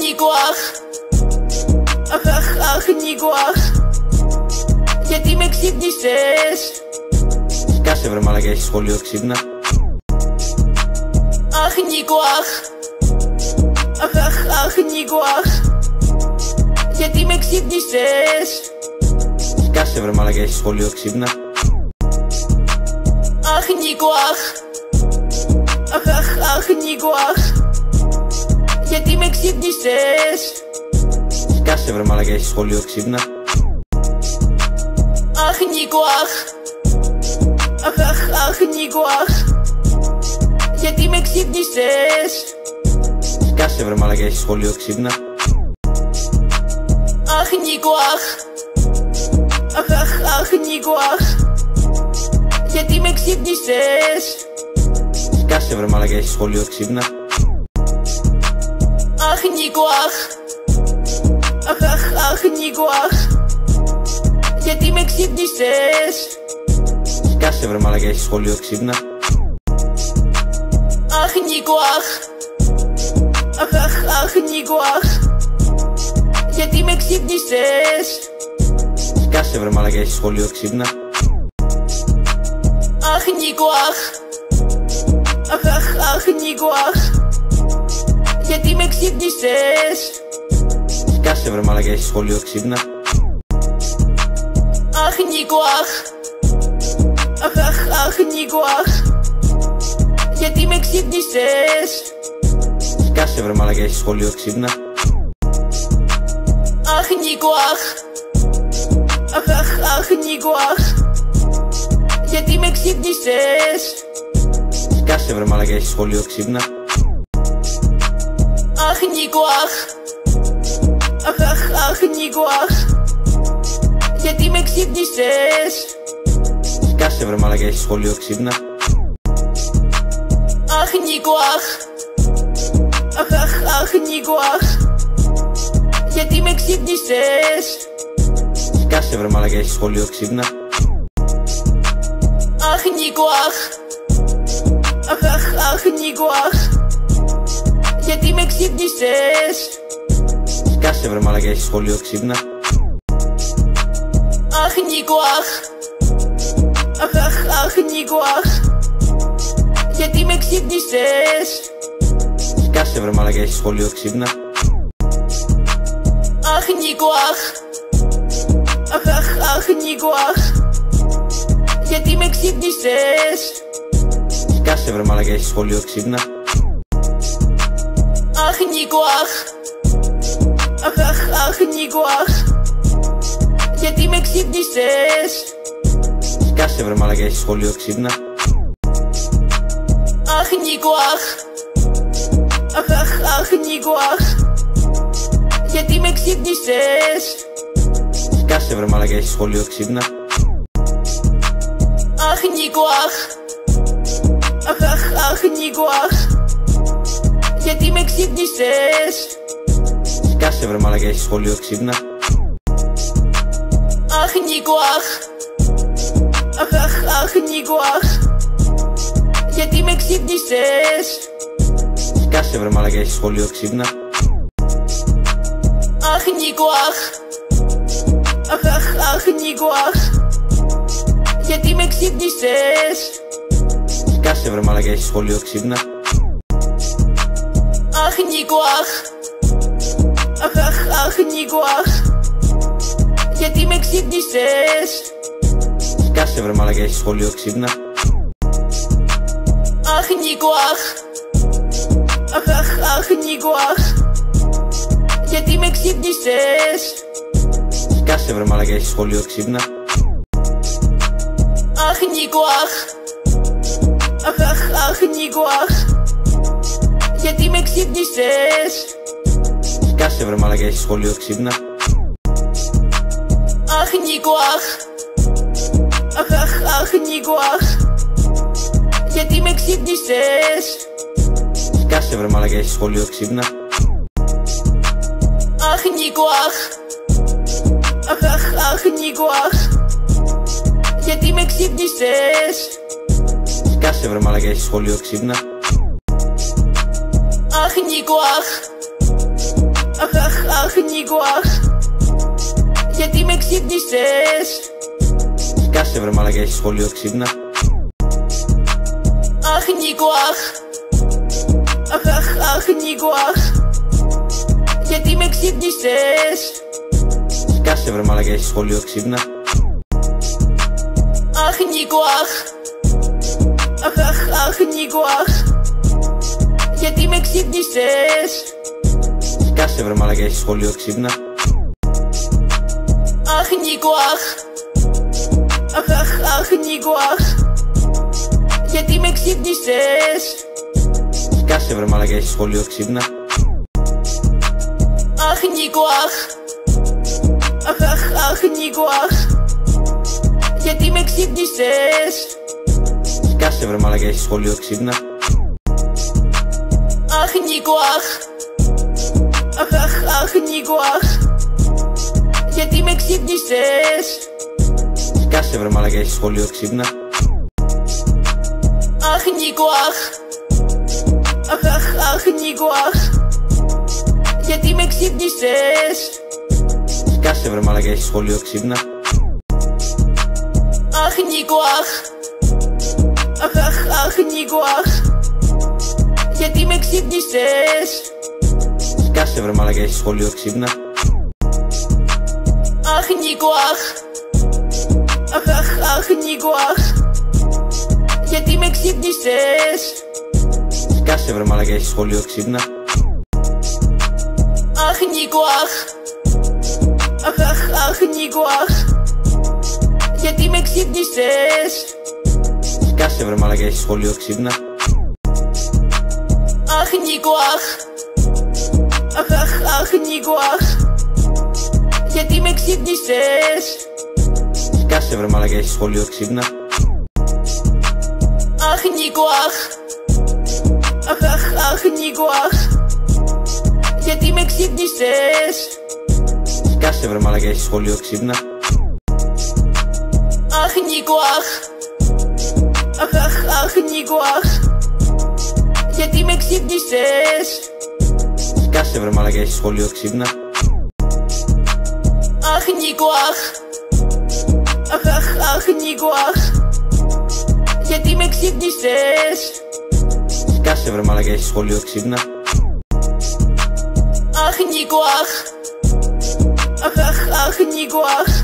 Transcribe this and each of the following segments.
Νίκο αχ Αχ αχ αχ Νίκο αχ Γιατί με ξύπνησες Κάσε βρε μαλακά, έχει σχολείο ξύπνα Αχ Νίκο αχ Αχ αχ αχ Νίκο αχ Γιατί με ξύπνησες Κάσε βρε μαλακά, έχει σχολείο ξύπνα Αχ Νίκο αχ Αχ αχ αχ Νίκο αχ Γιατί με ξύπνησες; Κάσε βρε μαλακά, έχεις σχολείο ξύπνα. Αχ Νίκο αχ. Αχ αχ αχ Νίκο αχ. Γιατί με ξύπνησες; Κάσε βρε μαλακά, έχεις σχολείο ξύπνα. Αχ Νίκο αχ. Αχ αχ αχ Νίκο αχ. Γιατί με ξύπνησες; Κάσε βρε μαλακά, έχεις σχολείο ξύπνα Αχ Νίκο αχ Αχ αχ αχ Νίκο αχ Γιατί με ξύπνησες; Κάσε βρε μαλακά, έχεις σχολείο ξύπνα. Αχ Νίκο αχ Αχ αχ αχ Νίκο αχ Γιατί με ξύπνησες; Κάσε βρε μαλακά, έχεις σχολείο ξύπνα. Αχ Νίκο αχ Αχ αχ αχ Νίκο αχ Γιατί με ξύπνησες Κάσε βρε μαλακά, έχεις σχολείο ξύπνα. Αχ Νίκο αχ. Αχ αχ αχ Νίκο αχ. Γιατί με ξύπνησες Κάσε βρε μαλακά, έχεις σχολείο ξύπνα. Αχ Νίκο αχ. Αχ αχ αχ Νίκο αχ. Γιατί με ξύπνησες Κάσε βρε μαλακά, έχεις σχολείο ξύπνα Αχ Νίκο αχ Αχ αχ αχ Νίκο αχ Γιατί με ξύπνησες; Κάσε βρε μαλακά, έχεις σχολείο ξύπνα. Αχ Νίκο αχ Αχ αχ αχ Νίκο αχ Γιατί με ξύπνησες; Κάσε βρε μαλακά, έχεις σχολείο ξύπνα. Αχ Νίκο αχ Αχ αχ αχ Νίκο αχ Γιατί με ξύπνησες; Κάσε βρε μαλακά, έχεις σχολείο ξύπνα. Αχ Νίκο αχ. Αχ αχ αχ Νίκο αχ. Γιατί με ξύπνησες; Κάσε βρε μαλακά, έχεις σχολείο ξύπνα. Αχ Νίκο αχ. Αχ αχ αχ Νίκο αχ. Γιατί με ξύπνησες; Κάσε βρε μαλακά, έχεις σχολείο ξύπνα Αχ Νίκο αχ Αχ αχ αχ Νίκο αχ Γιατί με ξύπνησες Κάσε βρε μαλακά, έχει σχολείο ξύπνα Αχ Νίκο αχ Αχ αχ αχ Νίκο αχ Γιατί με ξύπνησες Κάσε βρε μαλακά, έχει σχολείο ξύπνα Αχ Νίκο αχ Αχ αχ αχ Νίκο αχ Γιατί με ξύπνησες; Κάσε βρε μαλακά, έχει σχολείο ξύπνα. Αχ Νίκο αχ. Αχ αχ αχ Νίκο αχ. Γιατί με ξύπνησες; Κάσε βρε μαλακά, έχει σχολείο ξύπνα. Αχ Νίκο αχ. Αχ αχ αχ Νίκο αχ. Γιατί με ξύπνησες; Κάσε βρε μαλακά, έχει σχολείο ξύπνα Αχ Νίκο αχ Αχ αχ αχ Νίκο αχ Γιατί με ξύπνησες; Κάσε βρε μαλακά, έχει σχολείο ξύπνα. Αχ Νίκο αχ Αχ αχ αχ Νίκο αχ Γιατί με ξύπνησες; Κάσε βρε μαλακά, έχει σχολείο ξύπνα. Αχ Νίκο αχ Αχ αχ αχ Νίκο αχ Γιατί με ξύπνησες; Κάσε βρε μαλακά, έχεις σχολείο ξύπνα. Αχ Νίκο αχ. Αχ αχ αχ Νίκο αχ. Γιατί με ξύπνησες; Κάσε βρε μαλακά, έχεις σχολείο ξύπνα. Αχ Νίκο αχ. Αχ αχ αχ Νίκο αχ. Γιατί με ξύπνησες; Κάσε βρε μαλακά, έχεις σχολείο ξύπνα Αχ Νίκο αχ Αχ, αχ, αχ, Νίκο, αχ Γιατί με ξύπνησες; Σκάσε βρε μαλακά, έχεις σχολείο ξύπνα. Αχ, Νίκο, αχ Αχ, αχ, αχ, Νίκο, αχ Γιατί με ξύπνησες; Σκάσε βρε μαλακά, έχεις σχολείο ξύπνα. Αχ, Νίκο, αχ Αχ, αχ, αχ, Νίκο, αχ Γιατί με ξύπνησες; Σκάσε βρε μαλακά, έχεις σχολείο ξύπνα. Αχ, Νίκο, αχ. Αχ, αχ, αχ, Νίκο, αχ. Γιατί με ξύπνησες; Σκάσε βρε μαλακά, έχεις σχολείο ξύπνα. Αχ, Νίκο, αχ. Αχ, αχ, αχ, Νίκο, αχ. Γιατί με ξύπνησες; Σκάσε βρε μαλακά, έχεις σχολείο ξύπνα Αχ, Νίκο, αχ Αχ, αχ, αχ, Νίκο, αχ Γιατί με ξύπνησες Σκάσε βρε μαλακά, έχεις σχολείο ξύπνα Αχ, Νίκο, αχ Αχ, αχ, αχ, Νίκο, αχ Γιατί με ξύπνησες Σκάσε βρε μαλακά, έχεις σχολείο ξύπνα Αχ, Νίκο, αχ Αχ, αχ, αχ, Νίκο, αχ Γιατί με ξύπνησες; Σκάσε βρε μαλακά, έχεις σχολείο ξύπνα. Αχ, Νίκο, αχ. Αχ, αχ, αχ, Νίκο, αχ. Γιατί με ξύπνησες; Σκάσε βρε μαλακά, έχεις σχολείο ξύπνα. Αχ, Νίκο, αχ. Αχ, αχ, αχ, Νίκο, αχ. Γιατί με ξύπνησες; Σκάσε βρε μαλακά, έχεις σχολείο ξύπνα Αχ, Νίκο, αχ Αχ, αχ, αχ, Νίκο, αχ Γιατί με ξύπνησες Σκάσε βρε μαλακά, έχεις σχολείο ξύπνα Αχ, Νίκο, αχ Αχ, αχ, αχ, Νίκο, αχ Γιατί με ξύπνησες Σκάσε βρε μαλακά, έχεις σχολείο ξύπνα Αχ, Νίκο, αχ Αχ, αχ, αχ, Νίκο, αχ Γιατί με ξύπνησες Σκάσε βρε μαλακά, έχεις σχολείο ξύπνα. Αχ, Νίκο, αχ. Αχ, αχ, αχ, Νίκο, αχ. Γιατί με ξύπνησες Σκάσε βρε μαλακά, έχεις σχολείο ξύπνα. Αχ, Νίκο, αχ. Αχ, αχ, αχ, Νίκο, αχ.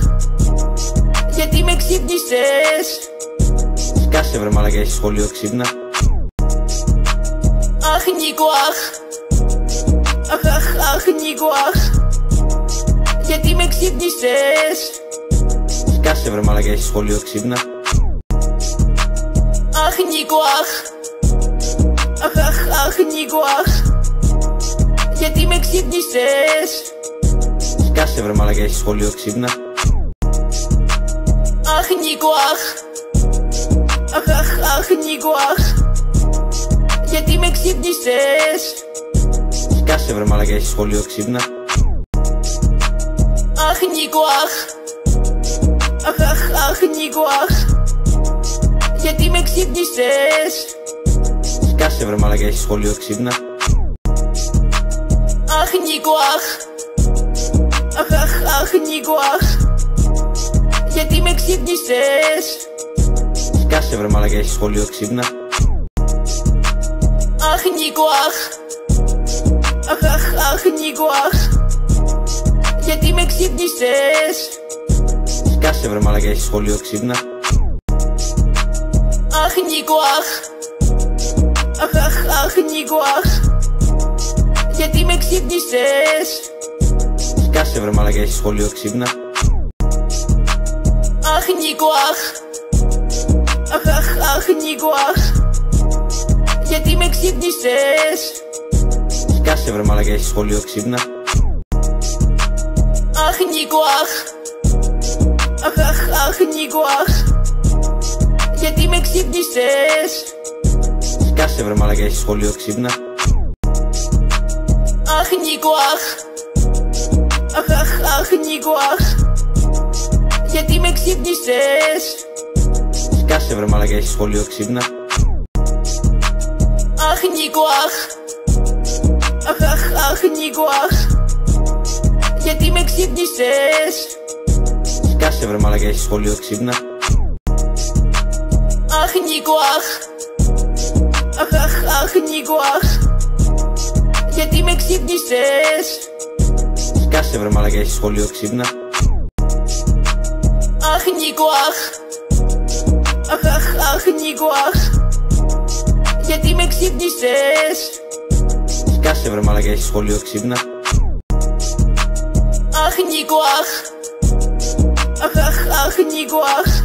Γιατί με ξύπνησες Σκάσε βρε μαλακά, έχεις σχολείο ξύπνα Αχ, Νίκο, αχ Αχ, αχ, αχ, Νίκο, αχ Γιατί με ξύπνησες Σκάσε βρε μαλακά, έχεις σχολείο ξύπνα Αχ, Νίκο, αχ Αχ, αχ, αχ, Νίκο, αχ Γιατί με ξύπνησες Σκάσε βρε μαλακά, έχεις σχολείο ξύπνα Αχ, Νίκο, αχ Αχ, αχ, αχ, Νίκο, αχ Γιατί με ξύπνησες; Σκάσε βρε μαλακά, έχεις σχολείο ξύπνα. Αχ, Νίκο, αχ. Αχ, αχ, αχ, Νίκο, αχ. Γιατί με ξύπνησες; Σκάσε βρε μαλακά, έχεις σχολείο ξύπνα. Αχ, Νίκο, αχ. Αχ, αχ, αχ, Νίκο, αχ. Γιατί με ξύπνησες; Σκάσε βρε μαλακά, έχεις σχολείο ξύπνα Αχ, Νίκο, αχ Αχ, αχ, αχ, Νίκο, αχ Γιατί με ξύπνησες; Σκάσε βρε μαλακά, έχεις σχολείο ξύπνα. Αχ, Νίκο, αχ Αχ, αχ, αχ, Νίκο, αχ Γιατί με ξύπνησες; Σκάσε βρε μαλακά, έχεις σχολείο ξύπνα. Αχ, Νίκο, αχ Αχ, αχ, αχ, ξύπνησες Σκάσε βρε μαλακά, έχεις σχολείο ξύπνα. Αχ, Νίκο, αχ. Αχ, αχ, αχ, Νίκο, αχ. Γιατί με ξύπνησες; Σκάσε βρε μαλακά, έχεις σχολείο ξύπνα. Αχ, Νίκο, αχ. Αχ, αχ, αχ, Νίκο, αχ. Γιατί με ξύπνησες; Σκάσε βρε μαλακά, έχεις σχολείο ξύπνα Αχ, Νίκο, αχ Αχ, αχ, αχ, Νίκο, αχ με ξύπνησες; Σκάσε βρε μαλακά έχεις σχολείο ξύπνα. Αχ Νίκο αχ Αχ αχ αχ Νίκο αχ Γιατί με ξύπνησες; Σκάσε βρε μαλακά έχεις σχολείο ξύπνα. Αχ Νίκο αχ Αχ αχ αχ Νίκο αχ Γιατί με ξύπνησες; Σκάσε βρε μαλακά έχεις σχολείο ξύπνα. Αχ Νίκο αχ. Αχ αχ αχ Νίκο αχ.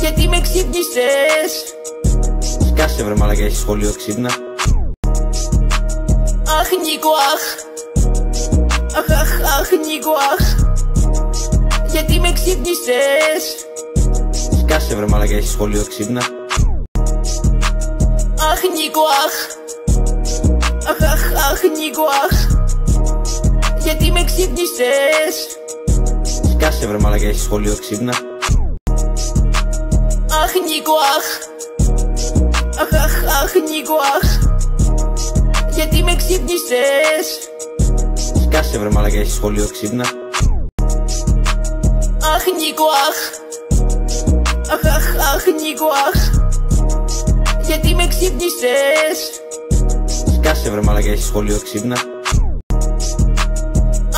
Γιατί με ξύπνησες; Σκάσε βρε μαλακά έχεις σχολείο ξύπνα. Αχ Νίκο αχ. Αχ αχ αχ Νίκο αχ. Γιατί με ξύπνησες; Σκάσε βρε μαλακά έχεις σχολείο ξύπνα Αχ Νίκο αχ Αχ αχ αχ Νίκο αχ Γιατί με ξύπνησες; Σκάσε βρε μαλακά έχεις σχολείο ξύπνα. Αχ Νίκο αχ Αχ αχ αχ Νίκο αχ Γιατί με ξύπνησες; Σκάσε βρε μαλακά έχεις σχολείο ξύπνα. Αχ Νίκο αχ Αχ αχ αχ Νίκο αχ Γιατί με ξύπνησες; Σκάσε βρε μαλακά έχεις σχολείο ξύπνα.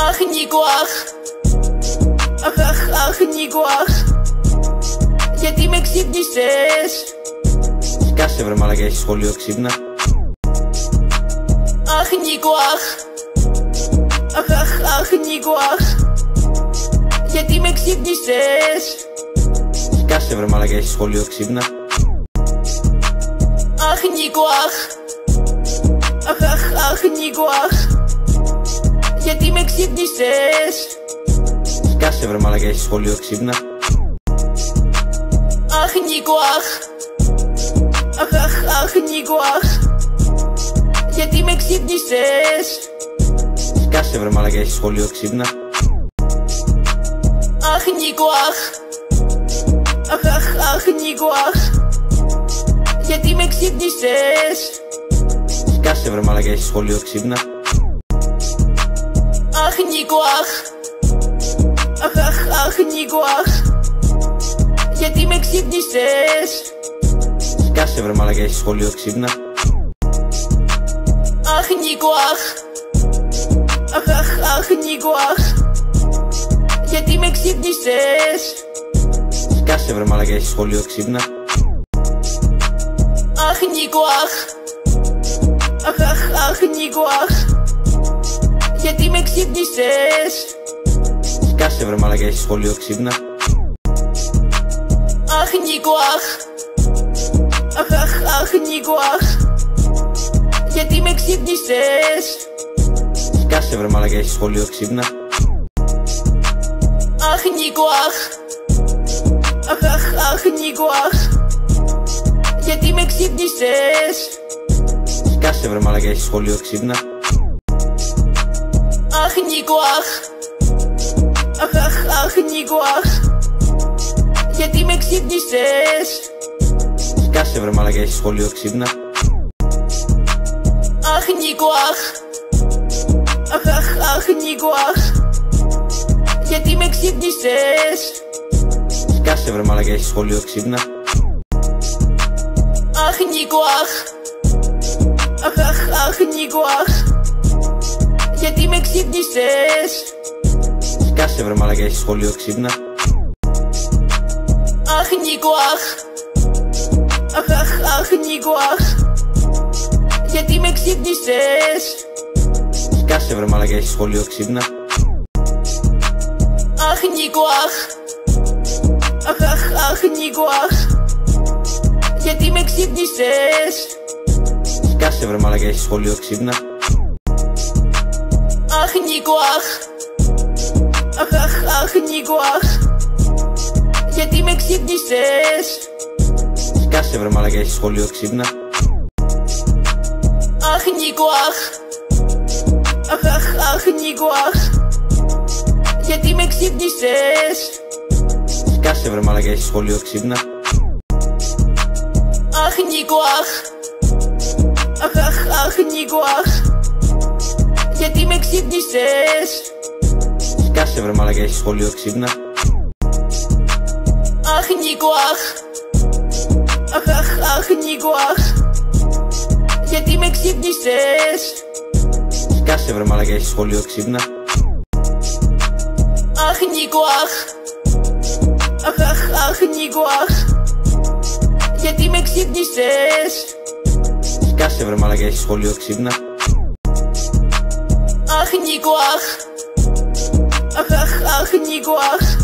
Αχ Νίκο αχ. Αχ αχ αχ Νίκο αχ. Γιατί με ξύπνησες; Σκάσε βρε μαλακά έχεις σχολείο ξύπνα. Αχ Νίκο αχ. Αχ αχ αχ Νίκο αχ. Γιατί με ξύπνησες; Σκάσε βρε μαλακά έχεις σχολείο ξύπνα Αχ Νίκο αχ Αχ αχ αχ Νίκο αχ Γιατί με ξύπνησες; Σκάσε βρε μαλακά έχεις σχολείο ξύπνα. Αχ Νίκο αχ Αχ αχ αχ Νίκο αχ Γιατί με ξύπνησες; Σκάσε βρε μαλακά έχεις σχολείο ξύπνα. Αχ Νίκο αχ Αχ αχ αχ Νίκο αχ Γιατί με ξύπνησες; Σκάσε βρε μαλακά έχεις σχολείο ξύπνα. Αχ Νίκο αχ. Αχ αχ αχ Νίκο αχ. Γιατί με ξύπνησες; Σκάσε βρε μαλακά έχεις σχολείο ξύπνα. Αχ Νίκο αχ. Αχ αχ αχ Νίκο αχ. Γιατί με ξύπνησες; Σκάσε βρε μαλακά έχεις σχολείο ξύπνα Αχ Νίκο αχ Αχ αχ αχ Νίκο αχ Γιατί με ξύπνησες; Σκάσε βρε μαλακά έχεις σχολείο ξύπνα. Αχ Νίκο αχ Αχ αχ αχ Νίκο αχ Γιατί με ξύπνησες; Σκάσε βρε μαλακά έχεις σχολείο ξύπνα. Αχ Νίκο αχ Αχ αχ αχ Νίκο αχ Γιατί με ξύπνησες; Σκάσε βρε μαλακά έχεις σχολείο ξύπνα. Αχ Νίκο αχ. Αχ αχ αχ Νίκο αχ. Γιατί με ξύπνησες; Σκάσε βρε μαλακά έχεις σχολείο ξύπνα. Αχ Νίκο αχ. Αχ αχ αχ Νίκο αχ. Γιατί με ξύπνησες; Σκάσε βρε μαλακά έχεις σχολείο ξύπνα Αχ Νίκο αχ Αχ αχ αχ Νίκο αχ Γιατί με ξύπνησες; Σκάσε βρε μαλακά έχεις σχολείο ξύπνα. Αχ Νίκο αχ Αχ αχ αχ Νίκο αχ Γιατί με ξύπνησες; Σκάσε βρε μαλακά έχεις σχολείο ξύπνα. Αχ Νίκο αχ Αχ αχ αχ Νίκο αχ Γιατί με ξύπνησες; Σκάσε βρε μαλακά έχεις σχολείο ξύπνα. Αχ Νίκο αχ. Αχ αχ αχ Νίκο αχ. Γιατί με ξύπνησες; Σκάσε βρε μαλακά έχεις σχολείο ξύπνα. Αχ Νίκο αχ. Αχ αχ αχ Νίκο αχ. Γιατί με ξύπνησες; Σκάσε βρε μαλακά έχεις σχολείο ξύπνα Αχ Νίκο αχ Αχ αχ αχ Νίκο αχ Γιατί με ξύπνησες; Σκάσε βρε μαλακά έχεις σχολείο ξύπνα. Αχ Νίκο αχ Αχ αχ αχ Νίκο αχ Γιατί με ξύπνησες; Σκάσε βρε μαλακά έχεις σχολείο ξύπνα. Αχ Νίκο αχ Αχ αχ αχ Νίκο αχ Γιατί με ξύπνησες; Σκάσε βρε μαλακά έχεις σχολείο ξύπνα. Αχ Νίκο αχ. Αχ αχ αχ Νίκο αχ.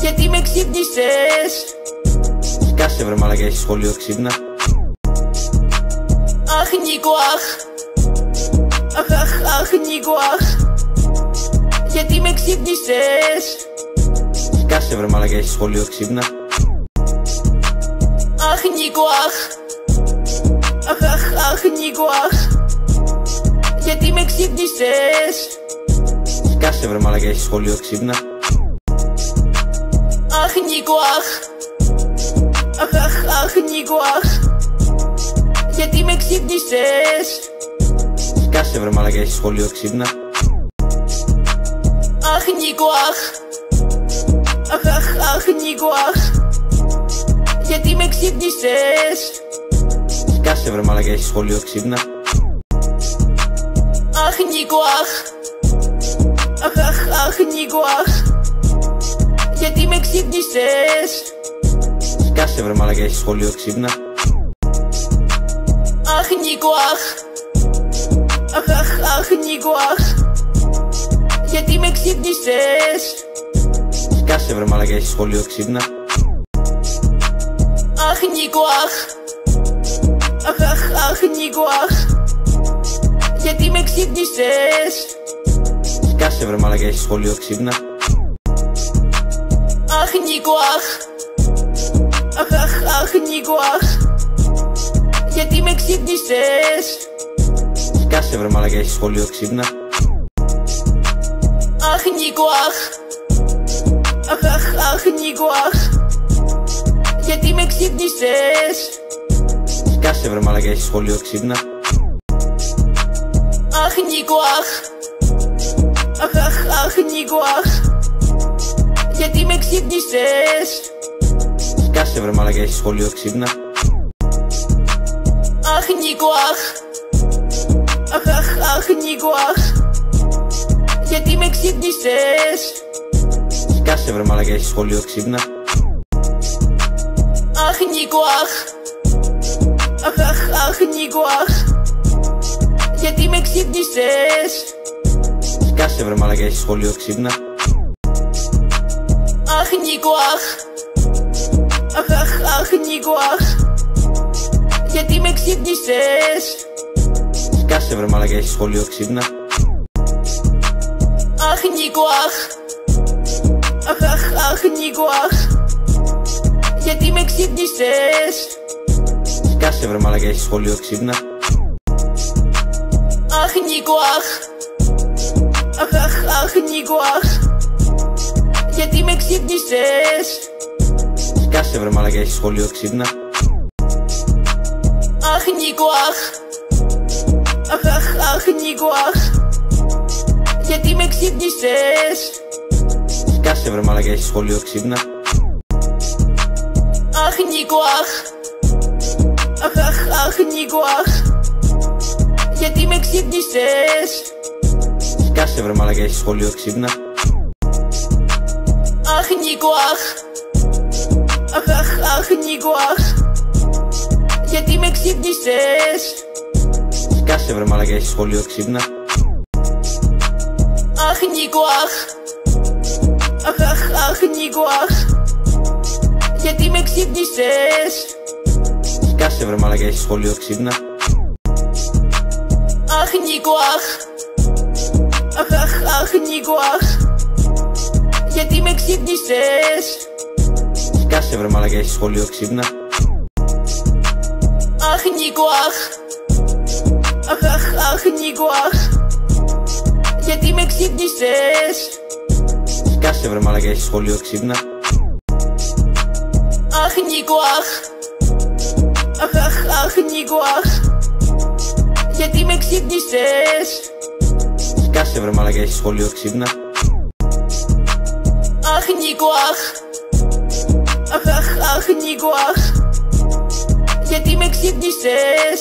Γιατί με ξύπνησες; Σκάσε βρε μαλακά έχεις σχολείο ξύπνα. Αχ Νίκο αχ. Αχ αχ αχ Νίκο αχ. Γιατί με ξύπνησες; Σκάσε βρε μαλακά έχεις σχολείο ξύπνα Αχ Νίκο αχ Αχ αχ αχ Νίκο αχ Γιατί με ξύπνησες Σκάσε βρε μαλακά έχεις σχολείο ξύπνα Αχ Νίκο αχ Αχ αχ αχ Νίκο αχ Γιατί με ξύπνησες Σκάσε βρε μαλακά έχεις σχολείο ξύπνα Αχ Νίκο αχ Αχ αχ αχ Νίκο αχ Γιατί με ξύπνησες; Σκάσε βρε μαλακά έχεις σχολείο ξύπνα. Αχ Νίκο αχ. Αχ αχ αχ Νίκο αχ. Γιατί με ξύπνησες; Σκάσε βρε μαλακά έχεις σχολείο ξύπνα. Αχ Νίκο αχ. Αχ αχ αχ Νίκο αχ. Γιατί με ξύπνησες; Σκάσε βρε μαλακά έχεις σχολείο ξύπνα Αχ Νίκο αχ Αχ αχ αχ Νίκο αχ Γιατί με ξύπνησες Σκάσε βρε μαλακά έχεις σχολείο ξύπνα Αχ Νίκο αχ Αχ αχ αχ Νίκο αχ Γιατί με ξύπνησες Σκάσε βρε μαλακά έχεις σχολείο ξύπνα Αχ Νίκο αχ Αχ αχ αχ Νίκο αχ Γιατί με ξύπνησες; Σκάσε βρε μαλακά έχεις σχολείο ξύπνα. Αχ Νίκο αχ. Αχ αχ αχ Νίκο αχ. Γιατί με ξύπνησες; Σκάσε βρε μαλακά έχεις σχολείο ξύπνα. Αχ Νίκο αχ. Αχ αχ αχ Νίκο αχ. Γιατί με ξύπνησες; Σκάσε βρε μαλακά έχεις σχολείο ξύπνα Αχ Νίκο αχ Αχ αχ αχ Νίκο αχ Γιατί με ξύπνησες Σκάσε βρε μαλακά έχεις σχολείο ξύπνα Αχ Νίκο αχ Αχ αχ αχ Νίκο αχ Γιατί με ξύπνησες Σκάσε βρε μαλακά έχεις σχολείο ξύπνα Αχ Νίκο αχ Αχ αχ αχ Νίκο αχ Γιατί με ξύπνησες; Σκάσε βρε μαλακά έχεις σχολείο ξύπνα. Αχ Νίκο αχ. Αχ αχ αχ Νίκο αχ. Γιατί με ξύπνησες; Σκάσε βρε μαλακά έχεις σχολείο ξύπνα. Αχ Νίκο αχ. Αχ αχ αχ Νίκο αχ. Γιατί με ξύπνησες; Σκάσε βρε μαλακά έχεις σχολείο ξύπνα Αχ Νίκο αχ Αχ αχ αχ Νίκο αχ Γιατί με ξύπνησες Σκάσε βρε μαλακά έχεις σχολείο ξύπνα Αχ Νίκο αχ Αχ αχ αχ Νίκο αχ Γιατί με ξύπνησες Σκάσε βρε μαλακά έχεις σχολείο ξύπνα Αχ Νίκο αχ Αχ αχ αχ Νίκο αχ Γιατί με ξύπνησες; Σκάσε βρε μαλακά έχεις σχολείο ξύπνα. Αχ Νίκο αχ. Αχ αχ αχ Νίκο αχ. Γιατί με ξύπνησες; Σκάσε βρε μαλακά έχεις σχολείο ξύπνα. Αχ Νίκο αχ. Αχ αχ αχ Νίκο αχ. Γιατί με ξύπνησες; Σκάσε βρε μαλακά έχεις σχολείο ξύπνα Αχ Νίκο αχ Αχ αχ αχ Νίκο αχ Γιατί με ξύπνησες; Σκάσε βρε μαλακά έχεις σχολείο ξύπνα. Αχ Νίκο αχ Αχ αχ αχ Νίκο αχ Γιατί με ξύπνησες;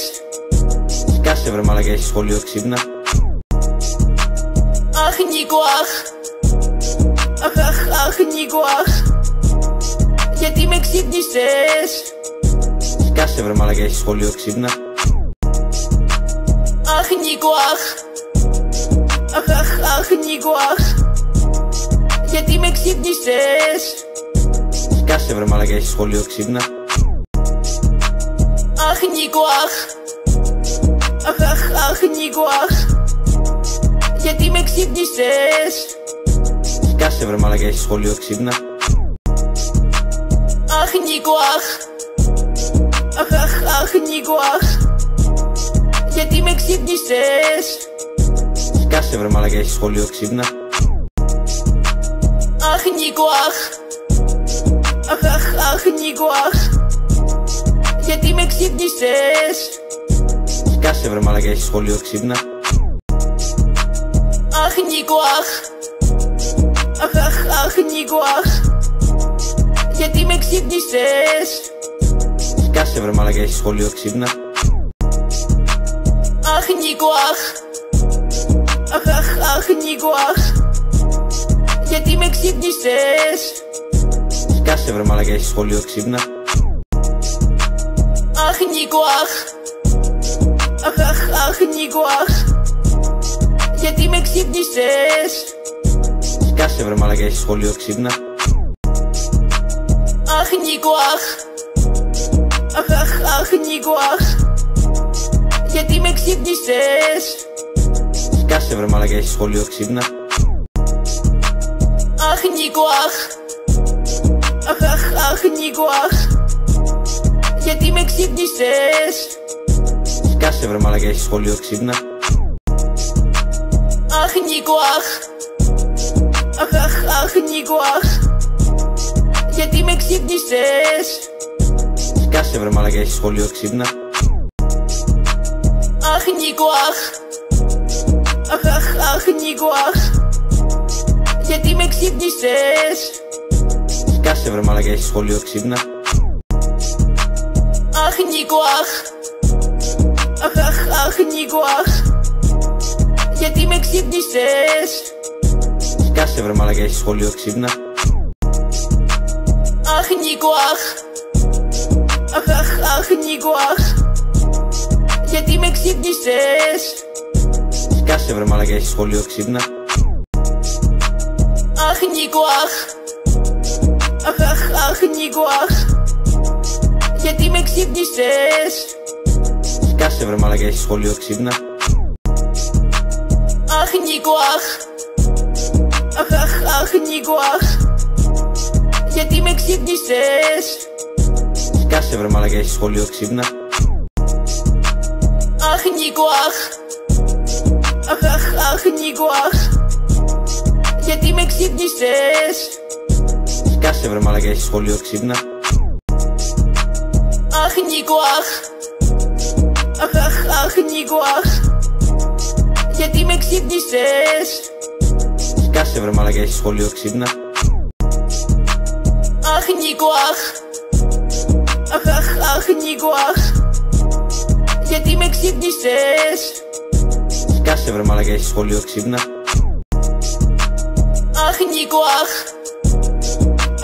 Σκάσε βρε μαλακά έχεις σχολείο ξύπνα. Αχ Νίκο αχ Αχ αχ αχ Νίκο αχ Γιατί με ξύπνησες; Σκάσε βρε μαλακά έχεις σχολείο ξύπνα. Αχ Νίκο αχ. Αχ αχ αχ Νίκο αχ. Γιατί με ξύπνησες; Σκάσε βρε μαλακά έχεις σχολείο ξύπνα. Αχ Νίκο αχ. Αχ αχ αχ Νίκο αχ. Γιατί με ξύπνησες; Σκάσε βρε μαλακά έχεις σχολείο ξύπνα Αχ Νίκο αχ Αχ αχ αχ Νίκο αχ Γιατί με ξύπνησες; Σκάσε βρε μαλακά έχεις σχολείο ξύπνα. Αχ Νίκο αχ Αχ αχ αχ Νίκο αχ Γιατί με ξύπνησες; Σκάσε βρε μαλακά έχεις σχολείο ξύπνα. Αχ Νίκο αχ Αχ αχ αχ Νίκο αχ Γιατί με ξύπνησες; Σκάσε βρε μαλακά έχεις σχολείο ξύπνα. Αχ Νίκο αχ. Αχ αχ αχ Νίκο αχ. Γιατί με ξύπνησες; Σκάσε βρε μαλακά έχεις σχολείο ξύπνα. Αχ Νίκο αχ. Αχ αχ αχ Νίκο αχ. Γιατί με ξύπνησες; Σκάσε βρε μαλακά έχεις σχολείο ξύπνα Αχ Νίκο αχ Αχ αχ αχ Νίκο αχ Γιατί με ξύπνησες; Σκάσε βρε μαλακά έχει σχολείο ξύπνα. Αχ Νίκο αχ Αχ αχ αχ Νίκο αχ Γιατί με ξύπνησες; Σκάσε βρε μαλακά έχει σχολείο ξύπνα. Αχ Νίκο αχ Αχ αχ αχ Νίκο αχ Γιατί με ξύπνησες; Σκάσε βρε μαλακά έχεις σχολείο ξύπνα. Αχ Νίκο αχ. Αχ αχ αχ Νίκο αχ. Γιατί με ξύπνησες; Σκάσε βρε μαλακά έχεις σχολείο ξύπνα. Αχ Νίκο αχ. Αχ αχ αχ Νίκο αχ. Γιατί με ξύπνησες; Σκάσε βρε μαλακά έχεις σχολείο ξύπνα Αχ Νίκο αχ Αχ αχ αχ Νίκο αχ Γιατί με ξύπνησες; Σκάσε βρε μαλακά έχεις σχολείο ξύπνα. Αχ Νίκο αχ Αχ αχ αχ Νίκο αχ Γιατί με ξύπνησες; Σκάσε βρε μαλακά έχεις σχολείο ξύπνα. Αχ Νίκο αχ Αχ αχ αχ Νίκο αχ Γιατί με ξύπνησες; Σκάσε βρε μαλακά έχεις σχολείο ξύπνα. Αχ Νίκο αχ. Αχ αχ αχ Νίκο αχ. Γιατί με ξύπνησες; Σκάσε βρε μαλακά έχεις σχολείο ξύπνα. Αχ Νίκο αχ. Αχ αχ αχ Νίκο αχ. Γιατί με ξύπνησες; Σκάσε βρε μαλακά έχεις σχολείο ξύπνα Αχ Νίκο αχ Αχ αχ αχ Νίκο αχ Γιατί με ξύπνησες Σκάσε βρε μαλακά έχει σχολείο ξύπνα Αχ Νίκο αχ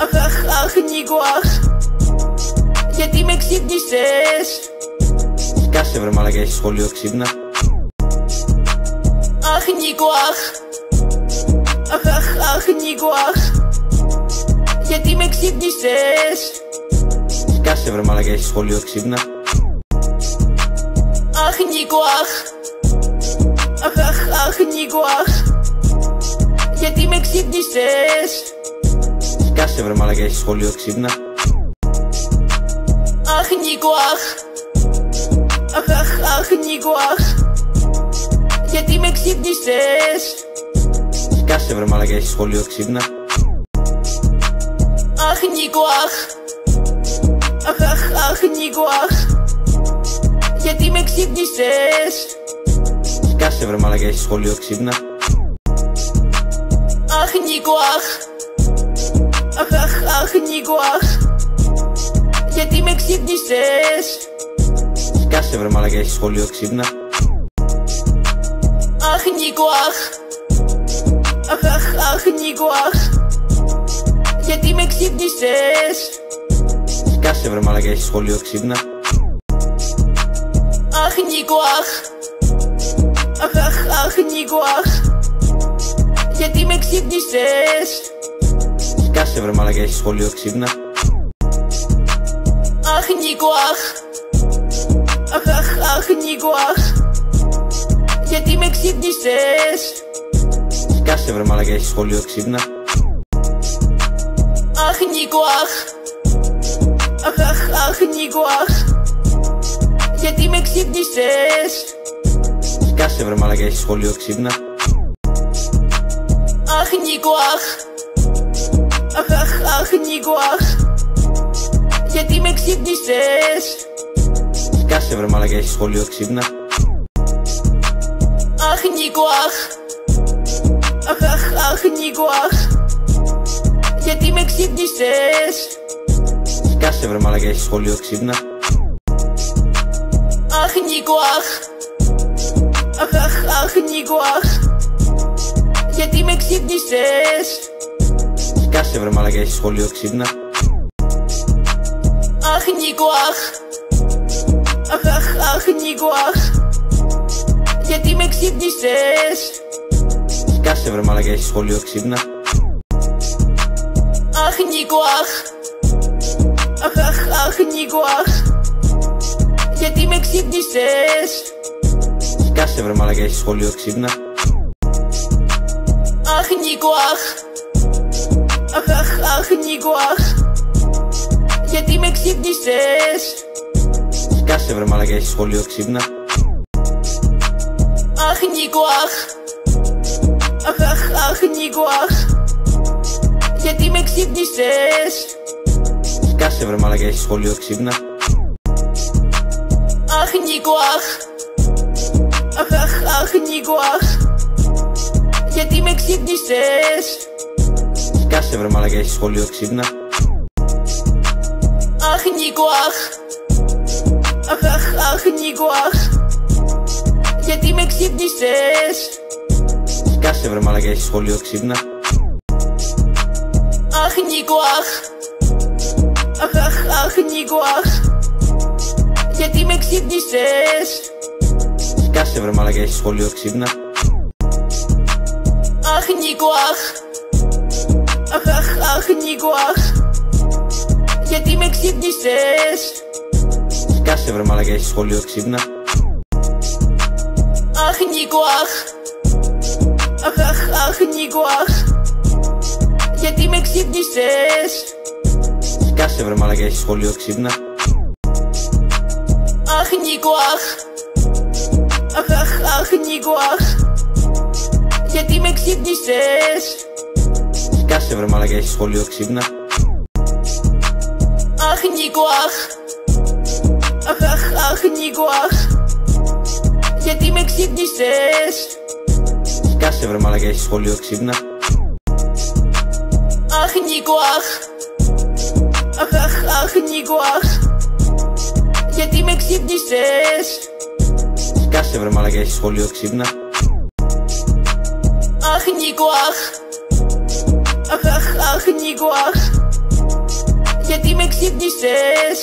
Αχ αχ αχ Νίκο αχ Γιατί με ξύπνησες Σκάσε βρε μαλακά έχει σχολείο ξύπνα Αχ Νίκο αχ Αχ αχ αχ Νίκο αχ Γιατί με ξύπνησες; Σκάσε βρε μαλακά έχεις σχολείο ξύπνα. Αχ Νίκο αχ. Αχ αχ αχ Νίκο αχ. Γιατί με ξύπνησες; Σκάσε βρε μαλακά έχεις σχολείο ξύπνα. Αχ Νίκο αχ. Αχ αχ αχ Νίκο αχ. Γιατί με ξύπνησες; Σκάσε βρε μαλακά έχεις σχολείο ξύπνα Αχ Νίκο αχ Αχ αχ αχ Νίκο αχ Γιατί με ξύπνησες; Σκάσε βρε μαλακά έχεις σχολείο ξύπνα. Αχ Νίκο αχ Αχ, αχ, αχ, Νίκο, αχ Γιατί με ξύπνησες; Κάσε βρε μαλακά, έχεις σχολείο ξύπνα. Αχ, Νίκο, αχ Αχ, αχ, αχ, Νίκο, αχ Γιατί με ξύπνησες; Κάσε βρε μαλακά, έχει σχολείο ξύπνα. Αχ, Νίκο, αχ. Αχ, αχ, αχ, Νίκο, αχ. Γιατί με ξύπνησες; Κάσε βρε μαλακά, έχει σχολείο ξύπνα. Αχ, Νίκο, αχ. Αχ, αχ, αχ, Νίκο, αχ. Γιατί με ξύπνησες; Κάσε βρε μαλακά, έχει σχολείο ξύπνα Αχ, Νίκο, αχ Αχ, αχ, αχ, Νίκο, αχ Γιατί με ξύπνησες; Κάσε βρε μαλακά, έχει σχολείο ξύπνα. Αχ, Νίκο, αχ Αχ, αχ, αχ, Νίκο, αχ Γιατί με ξύπνησες; Κάσε βρε μαλακά, έχει σχολείο ξύπνα. Αχ, Νίκο, αχ Αχ, αχ, αχ, Νίκο, αχ Γιατί με ξύπνησες; Κάσε βρε μαλακά, έχεις σχολείο ξύπνα. Αχ, Νίκο, αχ. Αχ, αχ, αχ, Νίκο, αχ. Γιατί με ξύπνησες; Κάσε βρε μαλακά, έχεις σχολείο ξύπνα. Αχ, Νίκο, αχ. Αχ, αχ, αχ, Νίκο, αχ. Γιατί με ξύπνησες; Κάσε βρε μαλακά, έχεις σχολείο ξύπνα Αχ, Νίκο, αχ. Αχ, αχ, αχ, Νίκο, αχ. Γιατί με ξύπνησες; Κάσε βρε μαλακά, έχει σχολείο ξύπνα. Αχ, Νίκο, αχ. Αχ, αχ, αχ, Νίκο, αχ. Γιατί με ξύπνησες; Κάσε βρε μαλακά, έχει σχολείο ξύπνα. Αχ, Νίκο, αχ. Αχ, αχ, αχ, Νίκο, αχ Γιατί με ξύπνησες; Κάσε βρε μαλακά, έχεις σχολείο ξύπνα. Αχ, Νίκο, αχ. Αχ, αχ, αχ, Νίκο, αχ. Γιατί με ξύπνησες; Κάσε βρε μαλακά, έχεις σχολείο ξύπνα. Αχ, Νίκο, αχ. Αχ, αχ, αχ, Νίκο, αχ. Γιατί με ξύπνησες; Κάσε βρε μαλακά, έχεις σχολείο ξύπνα Αχ, Νίκο, αχ Αχ, αχ, αχ, Νίκο, αχ Γιατί με ξύπνησες; Κάσε βρε μαλακά, έχεις σχολείο ξύπνα. Αχ, Νίκο, αχ Αχ, αχ, αχ, Νίκο, αχ Γιατί με ξύπνησες; Κάσε βρε μαλακά, έχεις σχολείο ξύπνα. Αχ, Νίκο, αχ Αχ, αχ, αχ, Νίκο, αχ Γιατί με ξύπνησες; Κάσε βρε μαλακά, έχεις σχολείο ξύπνα. Αχ, Νίκο, αχ. Αχ, αχ, αχ, Νίκο, αχ. Γιατί με ξύπνησες; Κάσε βρε μαλακά, έχεις σχολείο ξύπνα. Αχ, Νίκο, αχ. Αχ, αχ, αχ, Νίκο, αχ. Γιατί με ξύπνησες; Κάσε βρε μαλακά, έχεις σχολείο ξύπνα Αχ, Νίκο, αχ Αχ, αχ, αχ, Νίκο, αχ Γιατί με ξύπνησες; Κάσε βρε μαλακά, έχεις σχολείο ξύπνα. Αχ, Νίκο, αχ Αχ, αχ, αχ, Νίκο, αχ Γιατί με ξύπνησες;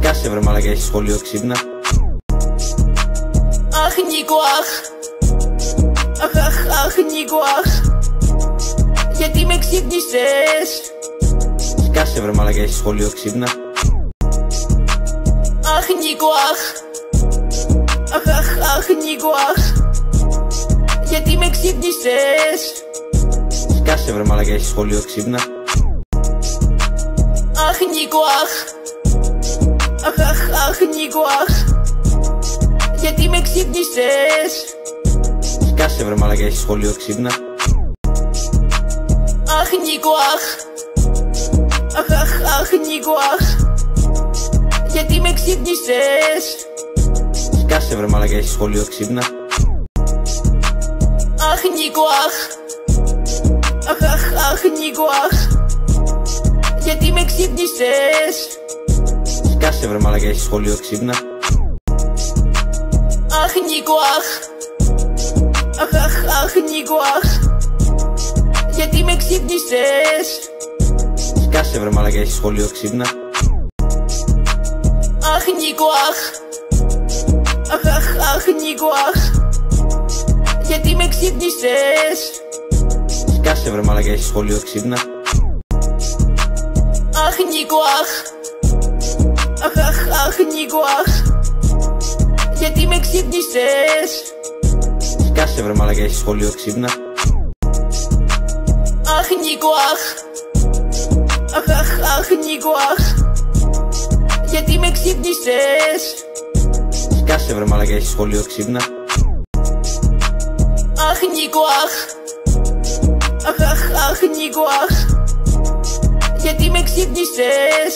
Κάσε βρε μαλακά, έχεις σχολείο ξύπνα. Αχ, Νίκο, αχ Αχ, αχ, αχ, Νίκο, αχ Γιατί με ξύπνησες; Κάσε βρε μαλακά, έχει σχολείο ξύπνα. Αχ, Νίκο, αχ. Αχ, αχ, αχ, Νίκο, αχ. Γιατί με ξύπνησες; Κάσε βρε μαλακά, έχει σχολείο ξύπνα. Αχ, Νίκο, αχ. Αχ, αχ, αχ, Νίκο, αχ. Γιατί με ξύπνησες; Κάσε βρε μαλακά, έχει σχολείο ξύπνα Αχ, Νίκο, αχ Αχ, αχ, αχ, Νίκο, αχ Γιατί με ξύπνησες; Κάσε βρε μαλακά, έχεις σχολείο ξύπνα. Αχ, Νίκο, αχ Αχ, αχ, αχ, Νίκο, αχ Γιατί με ξύπνησες; Σκάσε βρε μαλακά έχεις σχολείο ξύπνα. Αχ Νίκο αχ Αχ αχ αχ Νίκο αχ Γιατί με ξύπνησες; Σκάσε βρε μαλακά έχεις σχολείο ξύπνα. Αχ Νίκο αχ. Αχ αχ αχ Νίκο αχ. Γιατί με ξύπνησες; Σκάσε βρε μαλακά έχεις σχολείο ξύπνα. Αχ Νίκο αχ. Αχ αχ αχ Νίκο αχ. Γιατί με ξύπνησες; Σκάσε βρε μαλακά έχεις σχολείο ξύπνα Αχ Νίκο αχ Αχ αχ αχ Νίκο αχ Γιατί με ξύπνησες; Σκάσε βρε μαλακά έχεις σχολείο ξύπνα. Αχ Νίκο αχ Αχ αχ αχ Νίκο αχ Γιατί με ξύπνησες;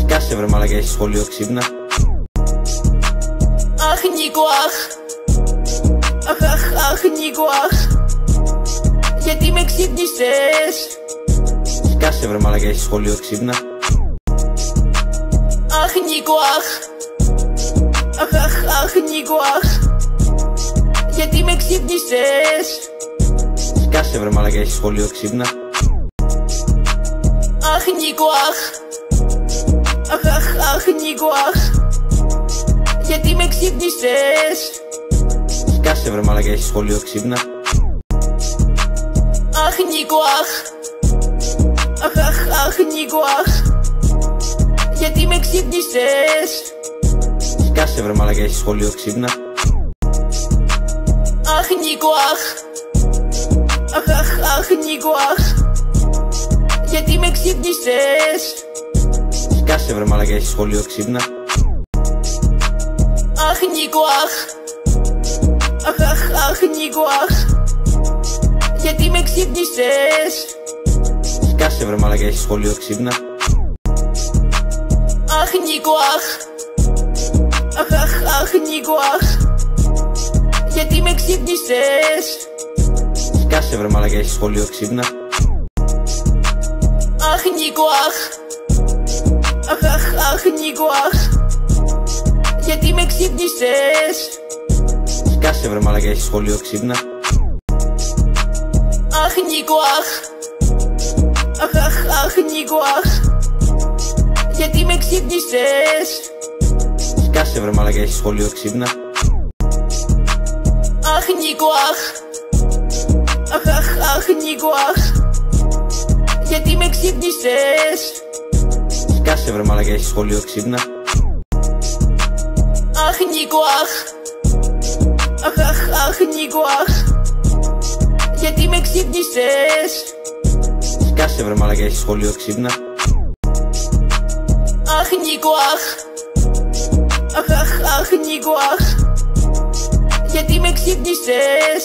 Σκάσε βρε μαλακά έχεις σχολείο ξύπνα. Αχ Νίκο αχ Αχ αχ αχ Νίκο αχ Γιατί με ξύπνησες; Σκάσε βρε μαλακά έχεις σχολείο ξύπνα. Αχ Νίκο αχ. Αχ αχ αχ Νίκο αχ. Γιατί με ξύπνησες; Σκάσε βρε μαλακά έχεις σχολείο ξύπνα. Αχ Νίκο αχ. Αχ αχ αχ Νίκο αχ. Γιατί με ξύπνησες; Σκάσε βρε μαλακά έχεις σχολείο ξύπνα Αχ Νίκο αχ Αχ αχ αχ Νίκο αχ Γιατί με ξύπνησες Σκάσε βρε μαλακά έχεις σχολείο ξύπνα Αχ Νίκο αχ Αχ αχ αχ Νίκο αχ Γιατί με ξύπνησες Σκάσε βρε μαλακά έχεις σχολείο ξύπνα Αχ Νίκο αχ Αχ αχ αχ Νίκο αχ Γιατί με ξύπνησες; Σκάσε βρε μαλακά έχεις σχολείο ξύπνα. Αχ Νίκο αχ. Αχ αχ αχ Νίκο αχ. Γιατί με ξύπνησες; Σκάσε βρε μαλακά έχεις σχολείο ξύπνα. Αχ Νίκο αχ. Αχ αχ αχ Νίκο αχ. Γιατί με ξύπνησες; Σκάσε βρε μαλακά έχεις σχολείο ξύπνα Αχ Νίκο αχ Αχ αχ αχ Νίκο αχ Γιατί με ξύπνησες; Σκάσε βρε μαλακά έχεις σχολείο ξύπνα. Αχ Νίκο αχ Αχ αχ αχ Νίκο αχ Γιατί με ξύπνησες; Σκάσε βρε μαλακά έχεις σχολείο ξύπνα. Αχ Νίκο αχ Αχ αχ αχ Νίκο αχ Γιατί με ξύπνησες; Σκάσε βρε μαλακά έχεις σχολείο ξύπνα. Αχ Νίκο αχ. Αχ αχ αχ Νίκο αχ. Γιατί με ξύπνησες;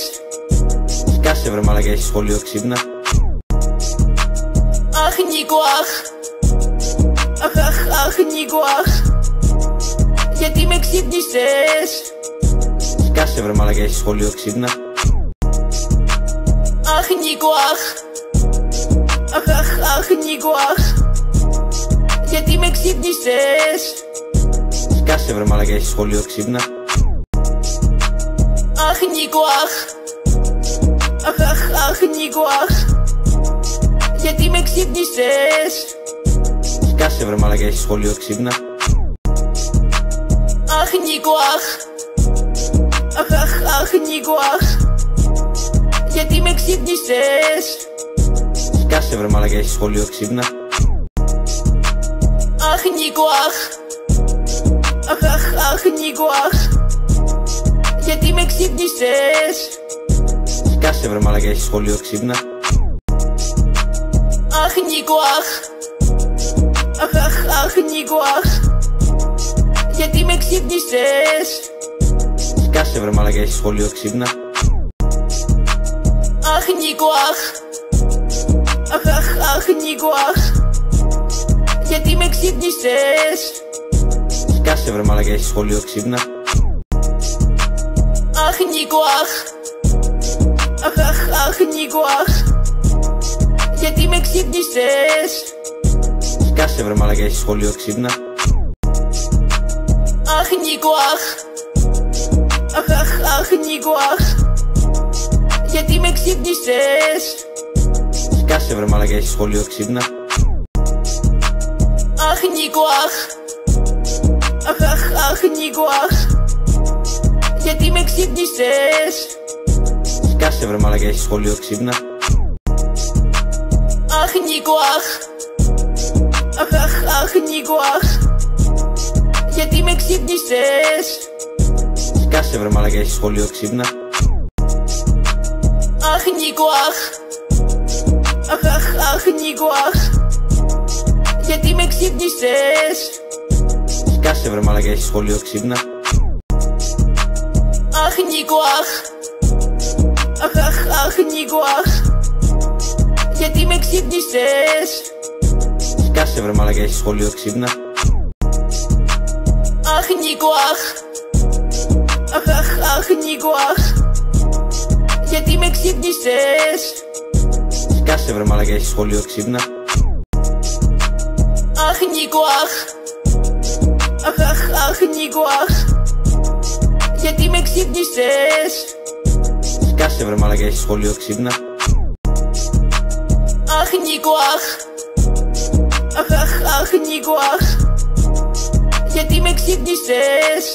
Σκάσε βρε μαλακά έχεις σχολείο ξύπνα. Αχ Νίκο αχ. Αχ αχ αχ Νίκο αχ. Γιατί με ξύπνησες; Σκάσε βρε μαλακά έχεις σχολείο ξύπνα Αχ Νίκο αχ Αχ αχ αχ Νίκο αχ Γιατί με ξύπνησες Σκάσε βρε μαλακά έχεις σχολείο ξύπνα Αχ Νίκο αχ Αχ αχ αχ Νίκο αχ Γιατί με ξύπνησες Σκάσε βρε μαλακά έχεις σχολείο ξύπνα Αχ Νίκο αχ Αχ αχ αχ Νίκο αχ Γιατί με ξύπνησες; Σκάσε βρε μαλακά έχεις σχολείο ξύπνα. Αχ Νίκο αχ. Αχ αχ αχ Νίκο αχ. Γιατί με ξύπνησες; Σκάσε βρε μαλακά έχεις σχολείο ξύπνα. Αχ Νίκο αχ. Αχ αχ αχ Νίκο αχ. Γιατί με ξύπνησες; Σκάσε βρε μαλακά έχεις σχολείο ξύπνα Αχ Νίκο αχ Αχ αχ αχ Νίκο αχ Γιατί με ξύπνησες Σκάσε βρε μαλακά έχεις σχολείο ξύπνα Αχ Νίκο αχ Αχ αχ αχ Νίκο αχ Γιατί με ξύπνησες Σκάσε βρε μαλακά έχεις σχολείο ξύπνα Αχ Νίκο αχ Αχ αχ αχ Νίκο αχ Γιατί με ξύπνησες; Σκάσε βρε μαλακά έχεις σχολείο ξύπνα. Αχ Νίκο αχ. Αχ αχ αχ Νίκο αχ. Γιατί με ξύπνησες; Σκάσε βρε μαλακά έχεις σχολείο ξύπνα. Αχ Νίκο αχ. Αχ, αχ, αχ, Νίκο, αχ. Γιατί με ξύπνησες; Σκάσε βρε μαλακά έχεις σχολείο ξύπνα Αχ, Νίκο, αχ Αχ, αχ, αχ, Νίκο, αχ Γιατί με ξύπνησες Σκάσε βρε μαλακά έχεις σχολείο ξύπνα Αχ, Νίκο, αχ Αχ, αχ, αχ, Νίκο, αχ Γιατί με ξύπνησες Σκάσε βρε μαλακά έχεις σχολείο ξύπνα Αχ Νίκο αχ Αχ αχ αχ Νίκο αχ Γιατί με ξύπνησες; Σκάσε βρε μαλακά έχεις σχολείο ξύπνα. Αχ Νίκο αχ. Αχ αχ αχ Νίκο αχ. Γιατί με ξύπνησες; Σκάσε βρε μαλακά έχεις σχολείο ξύπνα. Αχ Νίκο αχ. Αχ, αχ, αχ, Νίκο, αχ. Γιατί με ξύπνησες;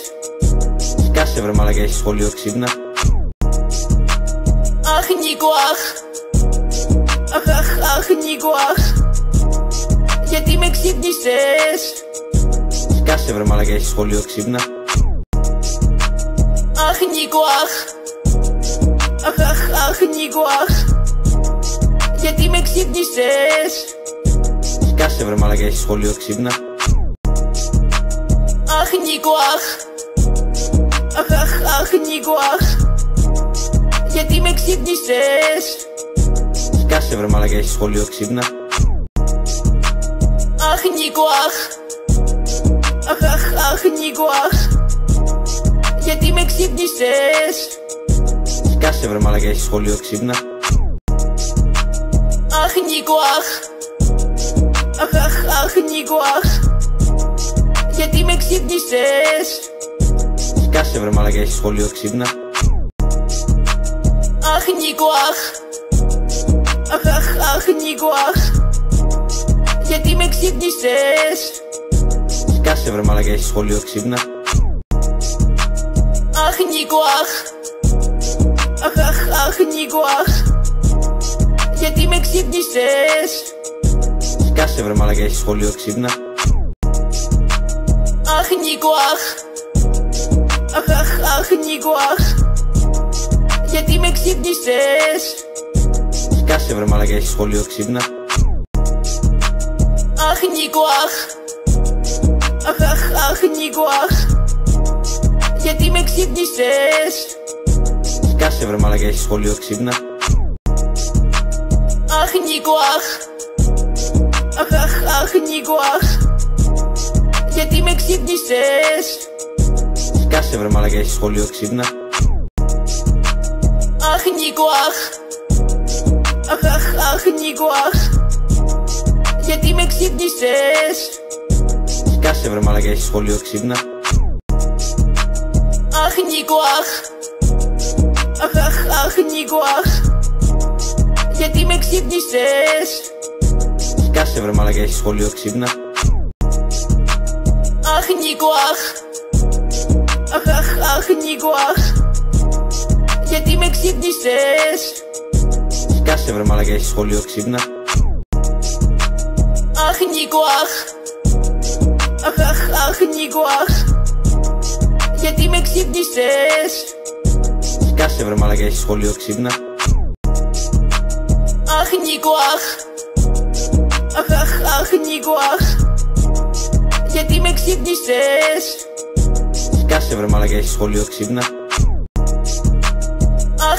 Σκάσε βρε μαλακά έχεις σχολείο ξύπνα Αχ, Νίκο, αχ Αχ, αχ, αχ, Νίκο, αχ Γιατί με ξύπνησες; Σκάσε βρε μαλακά έχεις σχολείο ξύπνα. Αχ, Νίκο, αχ Αχ, αχ, αχ, Νίκο, αχ Γιατί με ξύπνησες; Σκάσε βρε μαλακά έχεις σχολείο ξύπνα. Αχ Νίκο αχ Αχ αχ αχ Νίκο αχ Γιατί με ξύπνησες; Σκάσε βρε μαλακά έχεις σχολείο ξύπνα. Αχ Νίκο αχ. Αχ αχ αχ Νίκο αχ. Γιατί με ξύπνησες; Σκάσε βρε μαλακά έχεις σχολείο ξύπνα. Αχ Νίκο αχ. Αχ, αχ, αχ, Νίκο, αχ. Γιατί με ξύπνησες; Σκάσε βρε μαλακά έχεις σχολείο ξύπνα Αχ, Νίκο, αχ. Αχ, αχ, αχ, Νίκο, αχ. Γιατί με ξύπνησες; Σκάσε βρε μαλακά έχεις σχολείο ξύπνα. Αχ, Νίκο, αχ. Αχ, αχ, αχ, Νίκο, αχ. Γιατί με ξύπνησες; Σκάσε βρε μαλακά έχεις σχολείο ξύπνα. Αχ Νίκο αχ. Αχ αχ αχ Νίκο αχ Γιατί με ξύπνησες; Σκάσε βρε μαλακά έχεις σχολείο ξύπνα. Αχ Νίκο αχ. Αχ αχ αχ Νίκο αχ. Γιατί με ξύπνησες; Σκάσε βρε μαλακά έχεις σχολείο ξύπνα. Αχ Νίκο αχ. Αχ, αχ, αχ, Νίκο, αχ. Γιατί με ξύπνησες; Σκάσε βρε μαλακά έχεις σχολείο ξύπνα Αχ, Νίκο, αχ Αχ, αχ, αχ, Νίκο, αχ Γιατί με ξύπνησες; Σκάσε βρε μαλακά έχεις σχολείο ξύπνα. Αχ, Νίκο, αχ Αχ, αχ, αχ, Νίκο, αχ Γιατί με ξύπνησες; Σκάσε βρε μαλακά έχεις σχολείο ξύπνα. Αχ Νίκο αχ Αχ αχ αχ Νίκο αχ Γιατί με ξύπνησες; Σκάσε βρε μαλακά έχεις σχολείο ξύπνα. Αχ Νίκο αχ. Αχ αχ αχ Νίκο αχ. Γιατί με ξύπνησες; Σκάσε βρε μαλακά έχεις σχολείο ξύπνα. Αχ Νίκο αχ. Αχ, αχ, αχ, Νίκο, αχ. Γιατί με ξύπνησες; Σκάσε βρε μαλακά έχεις σχολείο ξύπνα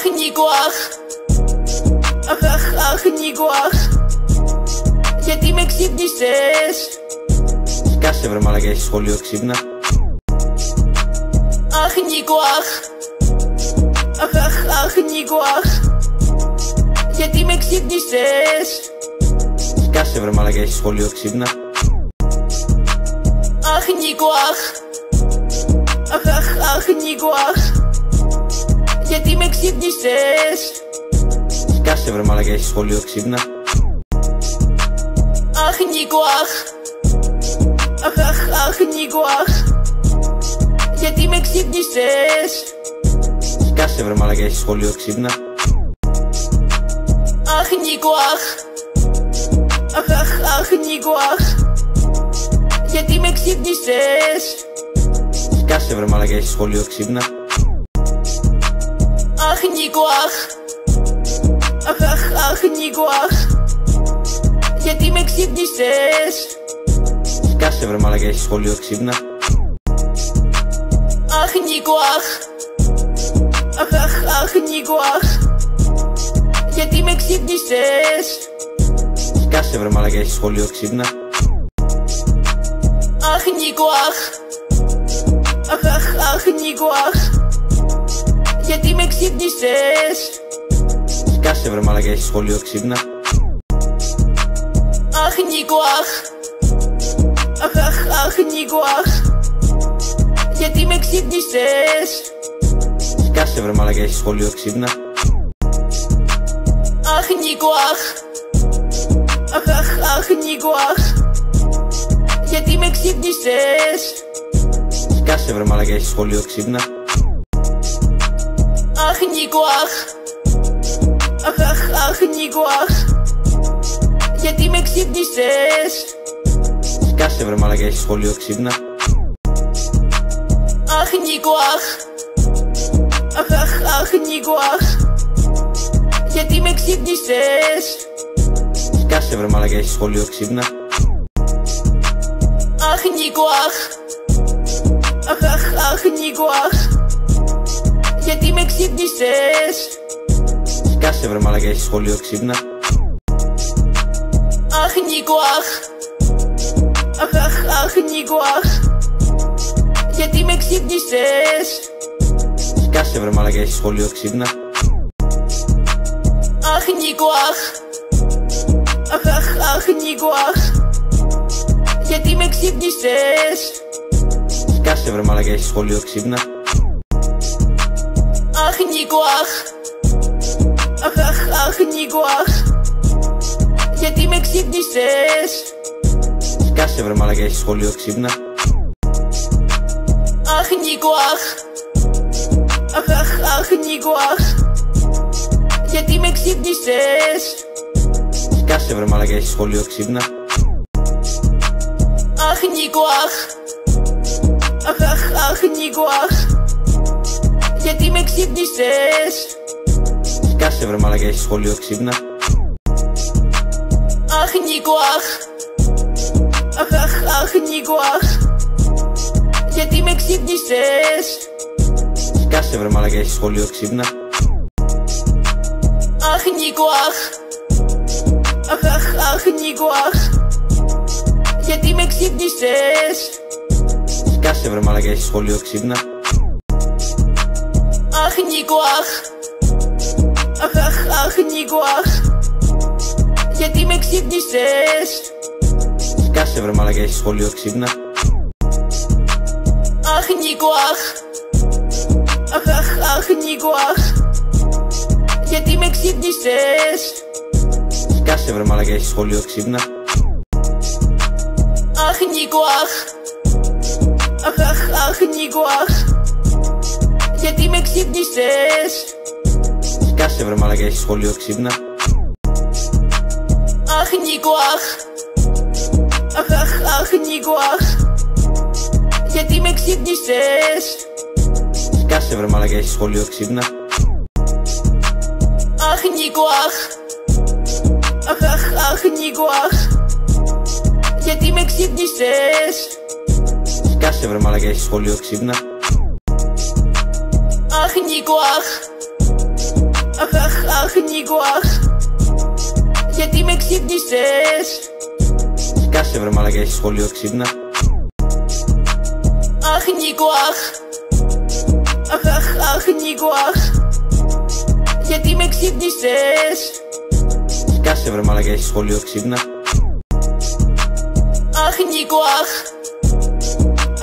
Αχ, Νίκο, αχ Αχ, αχ, αχ, Νίκο, αχ Γιατί με ξύπνησες Σκάσε βρε μαλακά έχεις σχολείο ξύπνα Αχ, Νίκο, αχ Αχ, αχ, αχ, Νίκο, αχ Γιατί με ξύπνησες Σκάσε βρε μαλακά έχεις σχολείο ξύπνα Νίκο αχ Αχ αχ αχ Νίκο αχ Γιατί με ξύπνησες; Σκάσε βρε μαλακά έχεις σχολείο ξύπνα. Αχ Νίκο αχ. Αχ αχ αχ Νίκο αχ. Γιατί με ξύπνησες; Σκάσε βρε μαλακά έχεις σχολείο ξύπνα. Αχ Νίκο αχ. Αχ αχ αχ Νίκο αχ. Γιατί με ξύπνησες; Σκάσε βρε μαλακά έχεις σχολείο ξύπνα Αχ Νίκο αχ Αχ αχ αχ Νίκο αχ Γιατί με ξύπνησες; Σκάσε βρε μαλακά έχεις σχολείο ξύπνα. Αχ Νίκο αχ Αχ αχ αχ Νίκο αχ Γιατί με ξύπνησες; Σκάσε βρε μαλακά έχεις σχολείο ξύπνα. Αχ Νίκο αχ Αχ αχ αχ Νίκο αχ Γιατί με ξύπνησες; Σκάσε βρε μαλακά έχεις σχολείο ξύπνα. Αχ Νίκο αχ. Αχ αχ αχ Νίκο αχ. Γιατί με ξύπνησες; Σκάσε βρε μαλακά έχεις σχολείο ξύπνα. Αχ Νίκο αχ. Αχ αχ αχ Νίκο αχ. Γιατί με ξύπνησες; Σκάσε βρε μαλακά έχεις σχολείο ξύπνα Αχ Νίκο αχ Αχ αχ αχ Νίκο αχ Γιατί με ξύπνησες; Σκάσε βρε μαλακά έχεις σχολείο ξύπνα. Αχ Νίκο αχ Αχ αχ αχ Νίκο αχ Γιατί με ξύπνησες; Σκάσε βρε μαλακά έχεις σχολείο ξύπνα. Αχ Νίκο αχ Αχ αχ αχ Νίκο αχ Γιατί με ξύπνησες; Σκάσε βρε μαλακά έχεις σχολείο ξύπνα. Αχ Νίκο αχ. Αχ αχ αχ Νίκο αχ. Γιατί με ξύπνησες; Σκάσε βρε μαλακά έχεις σχολείο ξύπνα. Αχ Νίκο αχ. Αχ αχ αχ Νίκο αχ. Γιατί με ξύπνησες; Σκάσε βρε μαλακά έχεις σχολείο ξύπνα Αχ Νίκο αχ Αχ αχ αχ Νίκο αχ Γιατί με ξύπνησες; Σκάσε βρε μαλακά έχεις σχολείο ξύπνα. Αχ Νίκο αχ Αχ αχ αχ Νίκο αχ Γιατί με ξύπνησες; Σκάσε βρε μαλακά έχεις σχολείο ξύπνα. Αχ Νίκο αχ Αχ αχ αχ Νίκο αχ Γιατί με ξύπνησες; Σκάσε βρε μαλακά έχεις σχολείο ξύπνα. Αχ Νίκο αχ. Αχ αχ αχ Νίκο αχ. Γιατί με ξύπνησες; Σκάσε βρε μαλακά έχεις σχολείο ξύπνα. Αχ Νίκο αχ. Αχ αχ αχ Νίκο αχ. Γιατί με ξύπνησες; Σκάσε βρε μαλακά έχεις σχολείο ξύπνα Αχ Νίκο αχ Αχ αχ αχ Νίκο αχ Γιατί με ξύπνησες; Σκάσε βρε μαλακά έχεις σχολείο ξύπνα. Αχ Νίκο αχ Αχ αχ αχ Νίκο αχ Γιατί με ξύπνησες; Σκάσε βρε μαλακά έχεις σχολείο ξύπνα. Αχ Νίκο αχ Αχ αχ αχ Νίκο αχ Γιατί με ξύπνησες; Σκάσε βρε μαλακά έχεις σχολείο ξύπνα. Αχ Νίκο αχ. Αχ αχ αχ Νίκο αχ. Γιατί με ξύπνησες; Σκάσε βρε μαλακά έχεις σχολείο ξύπνα. Αχ Νίκο αχ. Αχ αχ αχ Νίκο αχ. Γιατί με ξύπνησες; Σκάσε βρε μαλακά έχεις σχολείο ξύπνα Αχ Νίκο αχ Αχ αχ αχ Νίκο αχ Γιατί με ξύπνησες; Σκάσε βρε μαλακά έχεις σχολείο ξύπνα. Αχ Νίκο αχ Αχ αχ αχ Νίκο αχ Γιατί με ξύπνησες; Σκάσε βρε μαλακά έχεις σχολείο ξύπνα. Αχ Νίκο αχ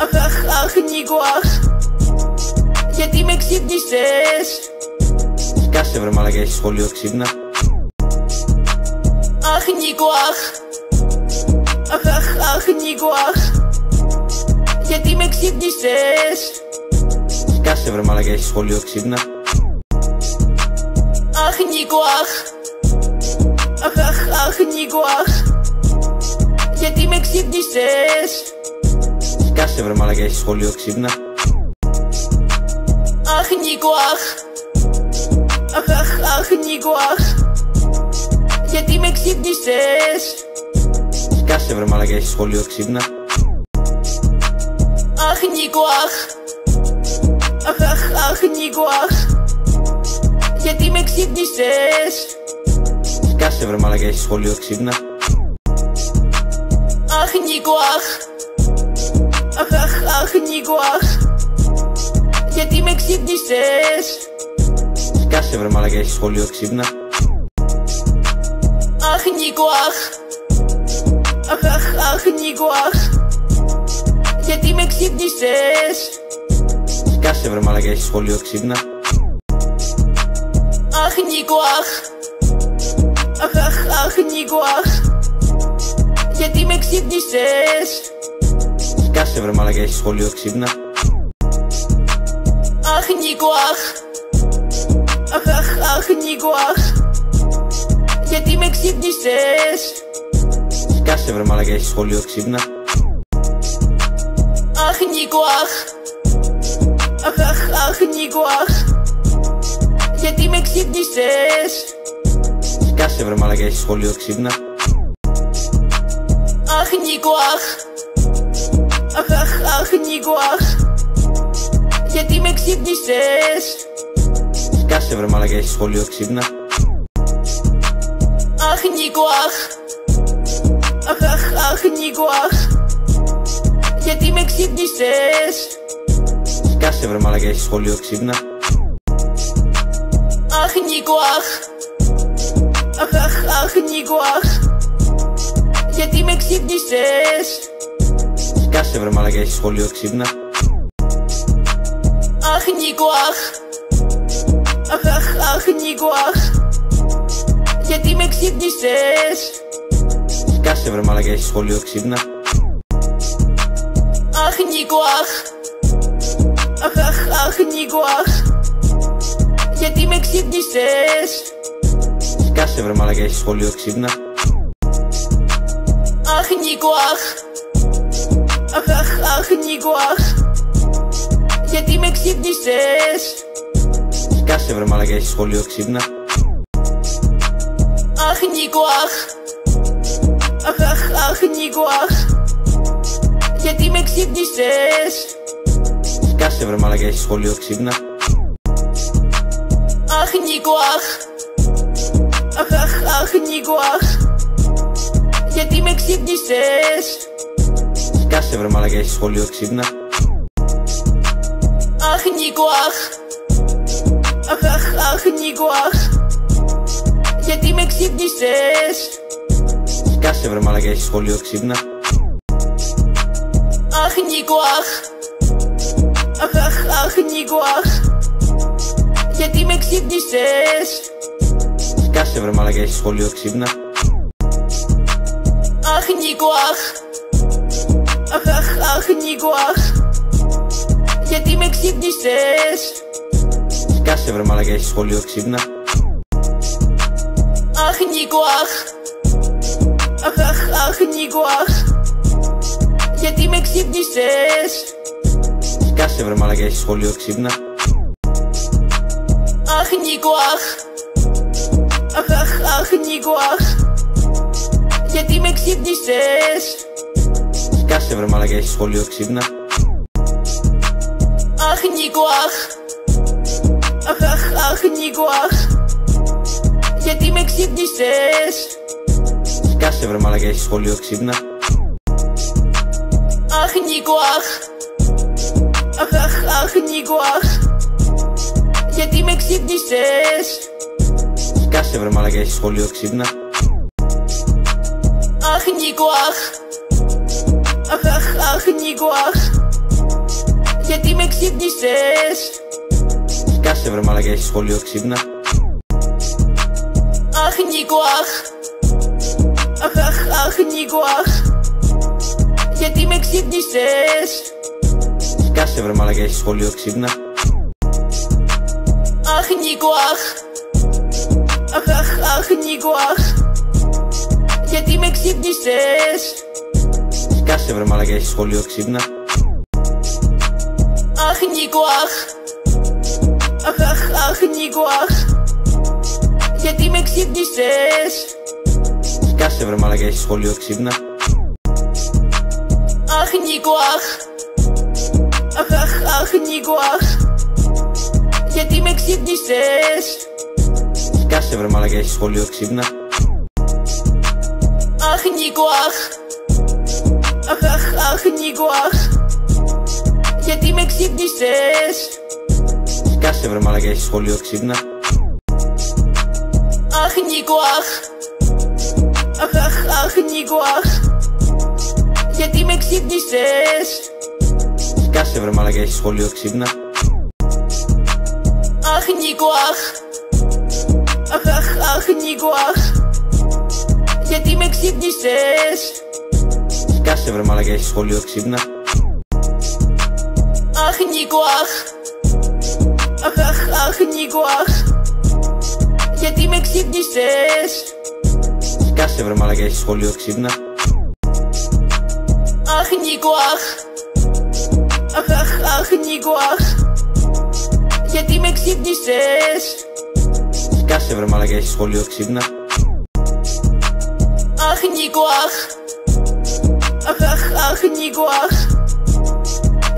Αχ, αχ, αχ, Νίκο, αχ Γιατί με ξύπνησες Σκάσε βρε μαλακά, έχεις σχολείο ξύπνα. Αχ, Νίκο, αχ. Αχ, αχ, αχ, Νίκο, αχ. Γιατί με ξύπνησες; Σκάσε βρε μαλακά, έχεις σχολείο ξύπνα. Αχ, Νίκο, αχ. Αχ, αχ, αχ, Νίκο, αχ. Γιατί με ξύπνησες; Σκάσε βρε μαλακά, έχεις σχολείο ξύπνα Αχ, Νίκο, αχ Αχ, αχ, αχ, Νίκο, αχ Γιατί με ξύπνησες; Σκάσε βρε μαλακά, έχεις σχολείο ξύπνα. Αχ, Νίκο, αχ Αχ, αχ, αχ, Νίκο, αχ Γιατί με ξύπνησες; Σκάσε βρε μαλακά, έχεις σχολείο ξύπνα. Αχ, Νίκο, αχ Αχ, αχ, αχ, Νίκο, αχ Γιατί με ξύπνησες; Σκάσε βρε μαλακά, έχεις σχολείο ξύπνα. Αχ, Νίκο, αχ. Αχ, αχ, αχ, Νίκο, αχ. Γιατί με ξύπνησες; Σκάσε βρε μαλακά, έχεις σχολείο ξύπνα. Αχ, Νίκο, αχ. Αχ, αχ, αχ, Νίκο, αχ. Γιατί με ξύπνησες; Σκάσε βρε μαλακά, έχεις σχολείο ξύπνα Αχ, Νίκο, αχ Αχ, αχ, αχ, Νίκο, αχ Γιατί με ξύπνησες; Σκάσε βρε μαλακά, έχεις σχολείο ξύπνα. Αχ, Νίκο, αχ Αχ, αχ, αχ, Νίκο, αχ Γιατί με ξύπνησες; Σκάσε βρε μαλακά, έχεις σχολείο ξύπνα. Αχ, Νίκο, αχ Αχ, αχ, αχ, Νίκο, αχ Γιατί με ξύπνησες; Σκάσε βρε μαλακά, έχεις σχολείο ξύπνα. Αχ, Νίκο, αχ. Αχ, αχ, αχ, Νίκο, αχ. Γιατί με ξύπνησες; Σκάσε βρε μαλακά, έχεις σχολείο ξύπνα. Αχ, Νίκο, αχ. Αχ, αχ, αχ, Νίκο, αχ. Γιατί με ξύπνησες; Σκάσε βρε μαλακά, έχεις σχολείο ξύπνα Αχ, Νίκο, αχ Αχ, αχ, αχ, Νίκο, αχ Γιατί με ξύπνησες; Σκάσε βρε μαλακά, έχεις σχολείο ξύπνα. Αχ, Νίκο, αχ Αχ, αχ, αχ, Νίκο, αχ Γιατί με ξύπνησες; Σκάσε βρε μαλακά, έχεις σχολείο ξύπνα. Αχ, Νίκο, αχ Αχ, αχ, αχ, Νίκο, αχ Γιατί με ξύπνησες; Σκάσε βρε μαλακά, έχεις σχολείο ξύπνα. Αχ, Νίκο, αχ. Αχ, αχ, αχ, Νίκο, αχ. Γιατί με ξύπνησες; Σκάσε βρε μαλακά, έχεις σχολείο ξύπνα. Αχ, Νίκο, αχ. Αχ, αχ, αχ, Νίκο, αχ. Γιατί με ξύπνησες; Σκάσε βρε μαλακά, έχεις σχολείο ξύπνα Αχ, Νίκο, αχ Αχ, αχ, αχ, Νίκο, αχ Γιατί με ξύπνησες; Σκάσε βρε μαλακά, έχεις σχολείο ξύπνα. Αχ, Νίκο, αχ Αχ, αχ, αχ, Νίκο, αχ Γιατί με ξύπνησες; Σκάσε βρε μαλακά, έχεις σχολείο ξύπνα. Αχ, Νίκο, αχ Αχ, αχ, αχ, Νίκο, αχ Γιατί με ξύπνησες; Σκάσε βρε μαλακά, έχεις σχολείο ξύπνα. Αχ, Νίκο, αχ. Αχ, αχ, αχ, Νίκο, αχ. Γιατί με ξύπνησες; Σκάσε βρε μαλακά, έχεις σχολείο ξύπνα. Αχ, Νίκο, αχ. Αχ, αχ, αχ, Νίκο, αχ. Γιατί με ξύπνησες; Σκάσε βρε μαλακά, έχεις σχολείο ξύπνα Αχ, Νίκο, αχ Αχ, αχ, αχ, Νίκο, αχ Γιατί με ξύπνησες; Σκάσε βρε μαλακά, έχεις σχολείο ξύπνα. Αχ, Νίκο, αχ Αχ, αχ, αχ, Νίκο, αχ Γιατί με ξύπνησες; Σκάσε βρε μαλακά, έχεις σχολείο ξύπνα. Αχ, Νίκο, αχ Αχ, αχ, αχ, Νίκο, αχ Γιατί με ξύπνησες; Σκάσε βρε μαλακά έχεις σχολείο ξύπνα. Αχ Νίκο αχ. Αχ αχ αχ Νίκο αχ. Γιατί με ξύπνησες; Σκάσε βρε μαλακά έχεις σχολείο ξύπνα. Αχ Νίκο αχ. Αχ αχ αχ Νίκο αχ. Γιατί με ξύπνησες; Σκάσε βρε μαλακά έχεις σχολείο ξύπνα Αχ Νίκο αχ Αχ αχ αχ Νίκο αχ Γιατί με ξύπνησες; Σκάσε βρε μαλακά έχεις σχολείο ξύπνα. Αχ Νίκο αχ Αχ αχ αχ Νίκο αχ Γιατί με ξύπνησες; Σκάσε βρε μαλακά έχεις σχολείο ξύπνα. Αχ Νίκο αχ Αχ αχ αχ Νίκο αχ Γιατί με ξύπνησες; Σκάσε βρε μαλακά έχεις σχολείο ξύπνα. Αχ Νίκο αχ. Αχ αχ αχ Νίκο αχ. Γιατί με ξύπνησες; Σκάσε βρε μαλακά έχεις σχολείο ξύπνα. Αχ Νίκο αχ. Αχ αχ αχ Νίκο αχ. Γιατί με ξύπνησες; Σκάσε βρε μαλακά έχεις σχολείο ξύπνα Αχ Νίκο αχ Αχ αχ αχ Νίκο αχ Γιατί με ξύπνησες; Σκάσε βρε μαλακά έχεις σχολείο ξύπνα. Αχ Νίκο αχ Αχ αχ αχ Νίκο αχ Γιατί με ξύπνησες; Σκάσε βρε μαλακά έχεις σχολείο ξύπνα. Αχ Νίκο αχ Αχ αχ αχ Νίκο αχ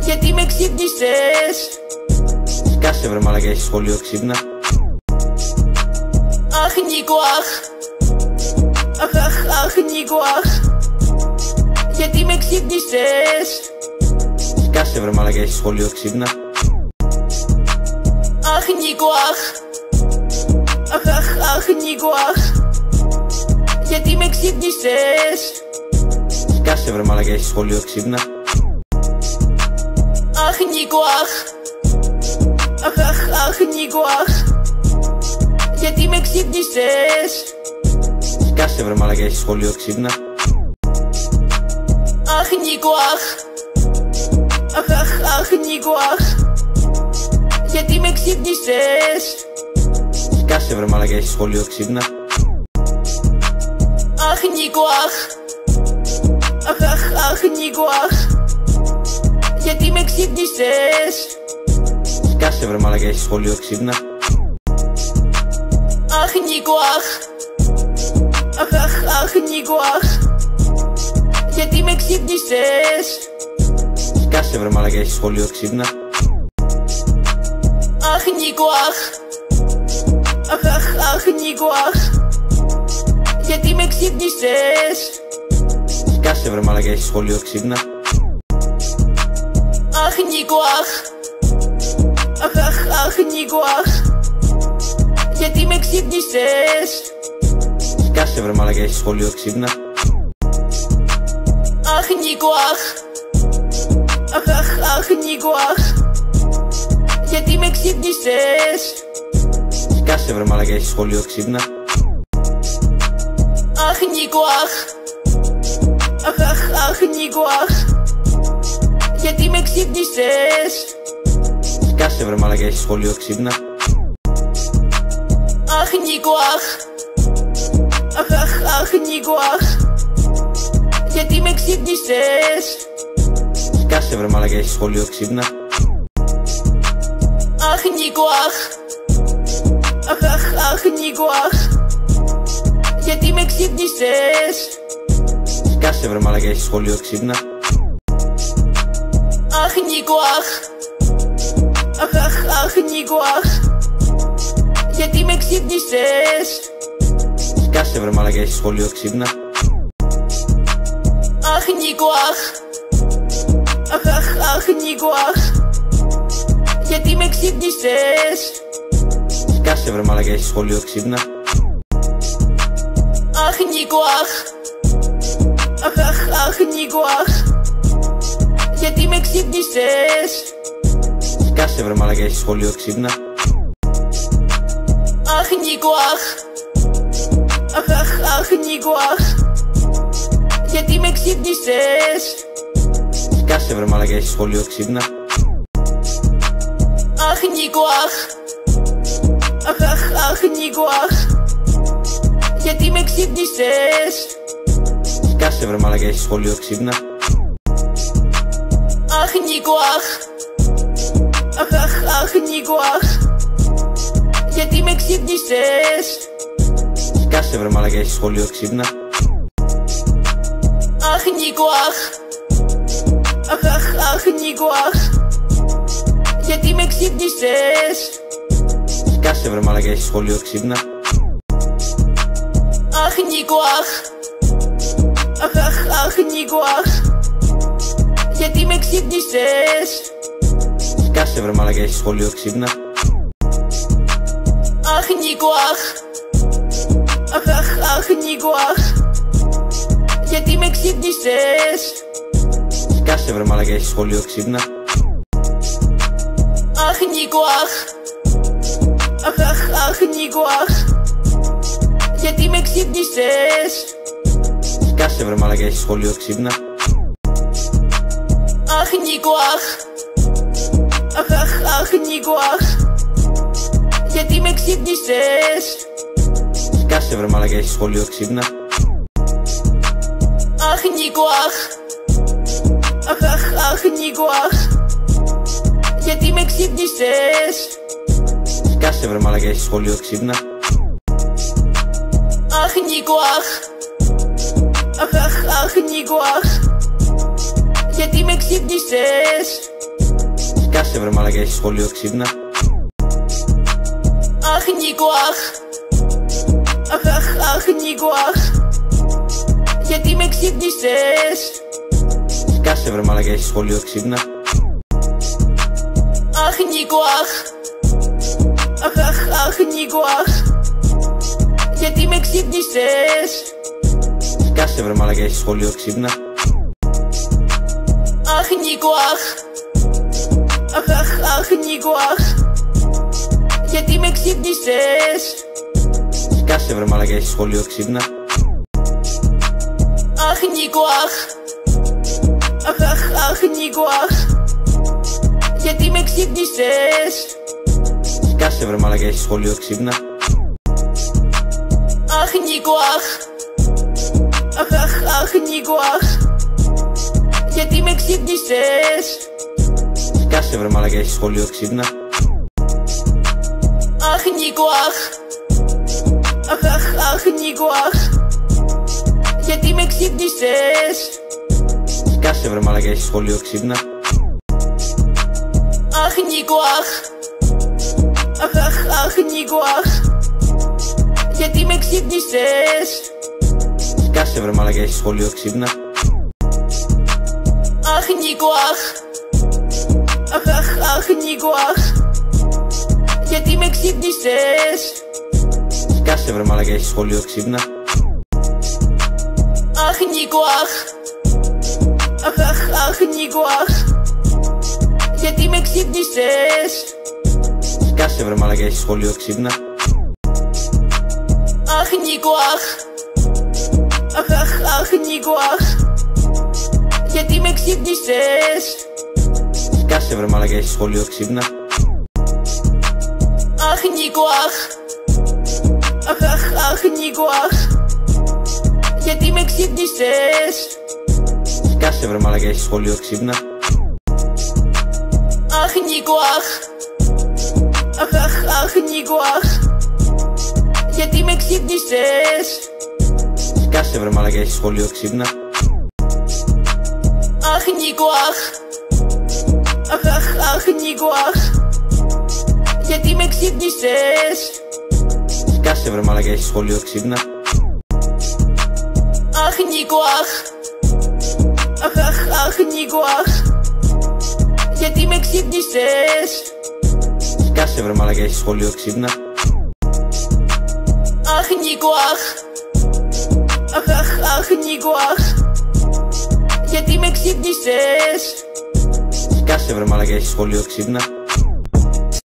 Γιατί με ξύπνησες; Σκάσε βρε μαλακά έχεις σχολείο ξύπνα. Αχ Νίκο αχ. Αχ αχ αχ Νίκο αχ. Γιατί με ξύπνησες; Σκάσε βρε μαλακά έχεις σχολείο ξύπνα. Αχ Νίκο αχ. Αχ αχ αχ Νίκο αχ. Γιατί με ξύπνησες; Σκάσε βρε μαλακά έχεις σχολείο ξύπνα Αχ Νίκο αχ Αχ αχ αχ Νίκο αχ Γιατί με ξύπνησες; Σκάσε βρε μαλακά έχεις σχολείο ξύπνα. Αχ Νίκο αχ Αχ αχ αχ Νίκο αχ Γιατί με ξύπνησες; Σκάσε βρε μαλακά έχεις σχολείο ξύπνα. Αχ Νίκο αχ Αχ αχ αχ Νίκο αχ Γιατί με ξύπνησες; Σκάσε βρε μαλακά έχεις σχολείο ξύπνα. Αχ Νίκο αχ. Αχ αχ αχ Νίκο αχ. Γιατί με ξύπνησες; Σκάσε βρε μαλακά έχεις σχολείο ξύπνα. Αχ Νίκο αχ. Αχ αχ αχ Νίκο αχ. Γιατί με ξύπνησες; Σκάσε βρε μαλακά έχεις σχολείο ξύπνα Αχ Νίκο αχ Αχ αχ αχ Νίκο αχ Γιατί με ξύπνησες Σκάσε βρε μαλακά έχεις σχολείο ξύπνα Αχ Νίκο αχ Αχ αχ αχ Νίκο αχ Γιατί με ξύπνησες Σκάσε βρε μαλακά έχεις σχολείο ξύπνα Αχ Νίκο αχ Αχ αχ αχ Νίκο αχ Γιατί με ξύπνησες; Σκάσε βρε μαλακά έχεις σχολείο ξύπνα. Αχ Νίκο αχ. Αχ αχ αχ Νίκο αχ. Γιατί με ξύπνησες; Σκάσε βρε μαλακά έχεις σχολείο ξύπνα. Αχ Νίκο αχ. Αχ αχ αχ Νίκο αχ. Γιατί με ξύπνησες; Σκάσε βρε μαλακά έχεις σχολείο ξύπνα Αχ Νίκο αχ Αχ αχ αχ Νίκο αχ Γιατί με ξύπνησες; Σκάσε βρε μαλακά έχεις σχολείο ξύπνα. Αχ Νίκο αχ Αχ αχ αχ Νίκο αχ Γιατί με ξύπνησες; Σκάσε βρε μαλακά έχεις σχολείο ξύπνα. Αχ Νίκο αχ Αχ αχ αχ Νίκο αχ Γιατί με ξύπνησες; Σκάσε βρε μαλακά έχεις σχολείο ξύπνα. Αχ Νίκο αχ. Αχ αχ αχ Νίκο αχ. Γιατί με ξύπνησες; Σκάσε βρε μαλακά έχεις σχολείο ξύπνα. Αχ Νίκο αχ. Αχ αχ αχ Νίκο αχ. Γιατί με ξύπνησες; Σκάσε βρε μαλακά έχεις σχολείο ξύπνα Αχ Νίκο αχ Αχ αχ αχ Νίκο αχ Γιατί με ξύπνησες Σκάσε βρε μαλακά έχεις σχολείο ξύπνα Αχ Νίκο αχ Αχ αχ αχ Νίκο αχ Γιατί με ξύπνησες Σκάσε βρε μαλακά έχεις σχολείο ξύπνα Αχ Νίκο αχ Αχ αχ αχ Νίκο αχ Γιατί με ξύπνησες; Σκάσε βρε μαλακά έχεις σχολείο ξύπνα. Αχ Νίκο αχ. Αχ αχ αχ Νίκο αχ. Γιατί με ξύπνησες; Σκάσε βρε μαλακά έχεις σχολείο ξύπνα. Αχ Νίκο αχ. Αχ αχ αχ Νίκο αχ. Γιατί με ξύπνησες; Σκάσε βρε μαλακά έχεις σχολείο ξύπνα Αχ Νίκο αχ Αχ αχ αχ Νίκο αχ Γιατί με ξύπνησες; Σκάσε βρε μαλακά έχεις σχολείο ξύπνα. Αχ Νίκο αχ Αχ αχ αχ Νίκο αχ Γιατί με ξύπνησες; Σκάσε βρε μαλακά έχεις σχολείο ξύπνα. Αχ Νίκο αχ Αχ αχ αχ Νίκο αχ Γιατί με ξύπνησες; Σκάσε βρε μαλακά έχεις σχολείο ξύπνα. Αχ Νίκο αχ. Αχ αχ αχ Νίκο αχ. Γιατί με ξύπνησες; Σκάσε βρε μαλακά έχεις σχολείο ξύπνα. Αχ Νίκο αχ. Αχ αχ αχ Νίκο αχ. Γιατί με ξύπνησες; Σκάσε βρε μαλακά έχεις σχολείο ξύπνα Αχ Νίκο αχ Αχ αχ αχ Νίκο αχ Γιατί με ξύπνησες; Σκάσε βρε μαλακά έχεις σχολείο ξύπνα. Αχ Νίκο αχ Αχ αχ αχ Νίκο αχ Γιατί με ξύπνησες; Σκάσε βρε μαλακά έχεις σχολείο ξύπνα. Αχ Νίκο αχ Αχ αχ αχ Νίκο αχ Γιατί με ξύπνησες; Σκάσε βρε μαλακά έχεις σχολείο ξύπνα. Αχ Νίκο αχ. Αχ αχ αχ Νίκο αχ. Γιατί με ξύπνησες; Σκάσε βρε μαλακά έχεις σχολείο ξύπνα. Αχ Νίκο αχ. Αχ αχ αχ Νίκο αχ. Γιατί με ξύπνησες; Σκάσε βρε μαλακά έχεις σχολείο ξύπνα Αχ Νίκο αχ Αχ αχ αχ Νίκο αχ Γιατί με ξύπνησες; Σκάσε βρε μαλακά έχεις σχολείο ξύπνα. Αχ Νίκο αχ Αχ αχ αχ Νίκο αχ Γιατί με ξύπνησες; Σκάσε βρε μαλακά έχεις σχολείο ξύπνα. Αχ Νίκο αχ Αχ αχ αχ Νίκο αχ Γιατί με ξύπνησες; Σκάσε βρε μαλακά έχεις σχολείο ξύπνα. Αχ Νίκο αχ. Αχ αχ αχ Νίκο αχ. Γιατί με ξύπνησες; Σκάσε βρε μαλακά έχεις σχολείο ξύπνα. Αχ Νίκο αχ. Αχ αχ αχ Νίκο αχ. Γιατί με ξύπνησες; Σκάσε βρε μαλακά έχεις σχολείο ξύπνα Αχ Νίκο αχ Αχ αχ αχ Νίκο αχ Γιατί με ξύπνησες; Σκάσε βρε μαλακά έχεις σχολείο ξύπνα. Αχ Νίκο αχ Αχ αχ αχ Νίκο αχ Γιατί με ξύπνησες; Σκάσε βρε μαλακά έχεις σχολείο ξύπνα. Αχ Νίκο αχ Αχ αχ αχ Νίκο αχ Γιατί με ξύπνησες. Σκάσε βρε μαλακά έχεις σχολείο ξύπνα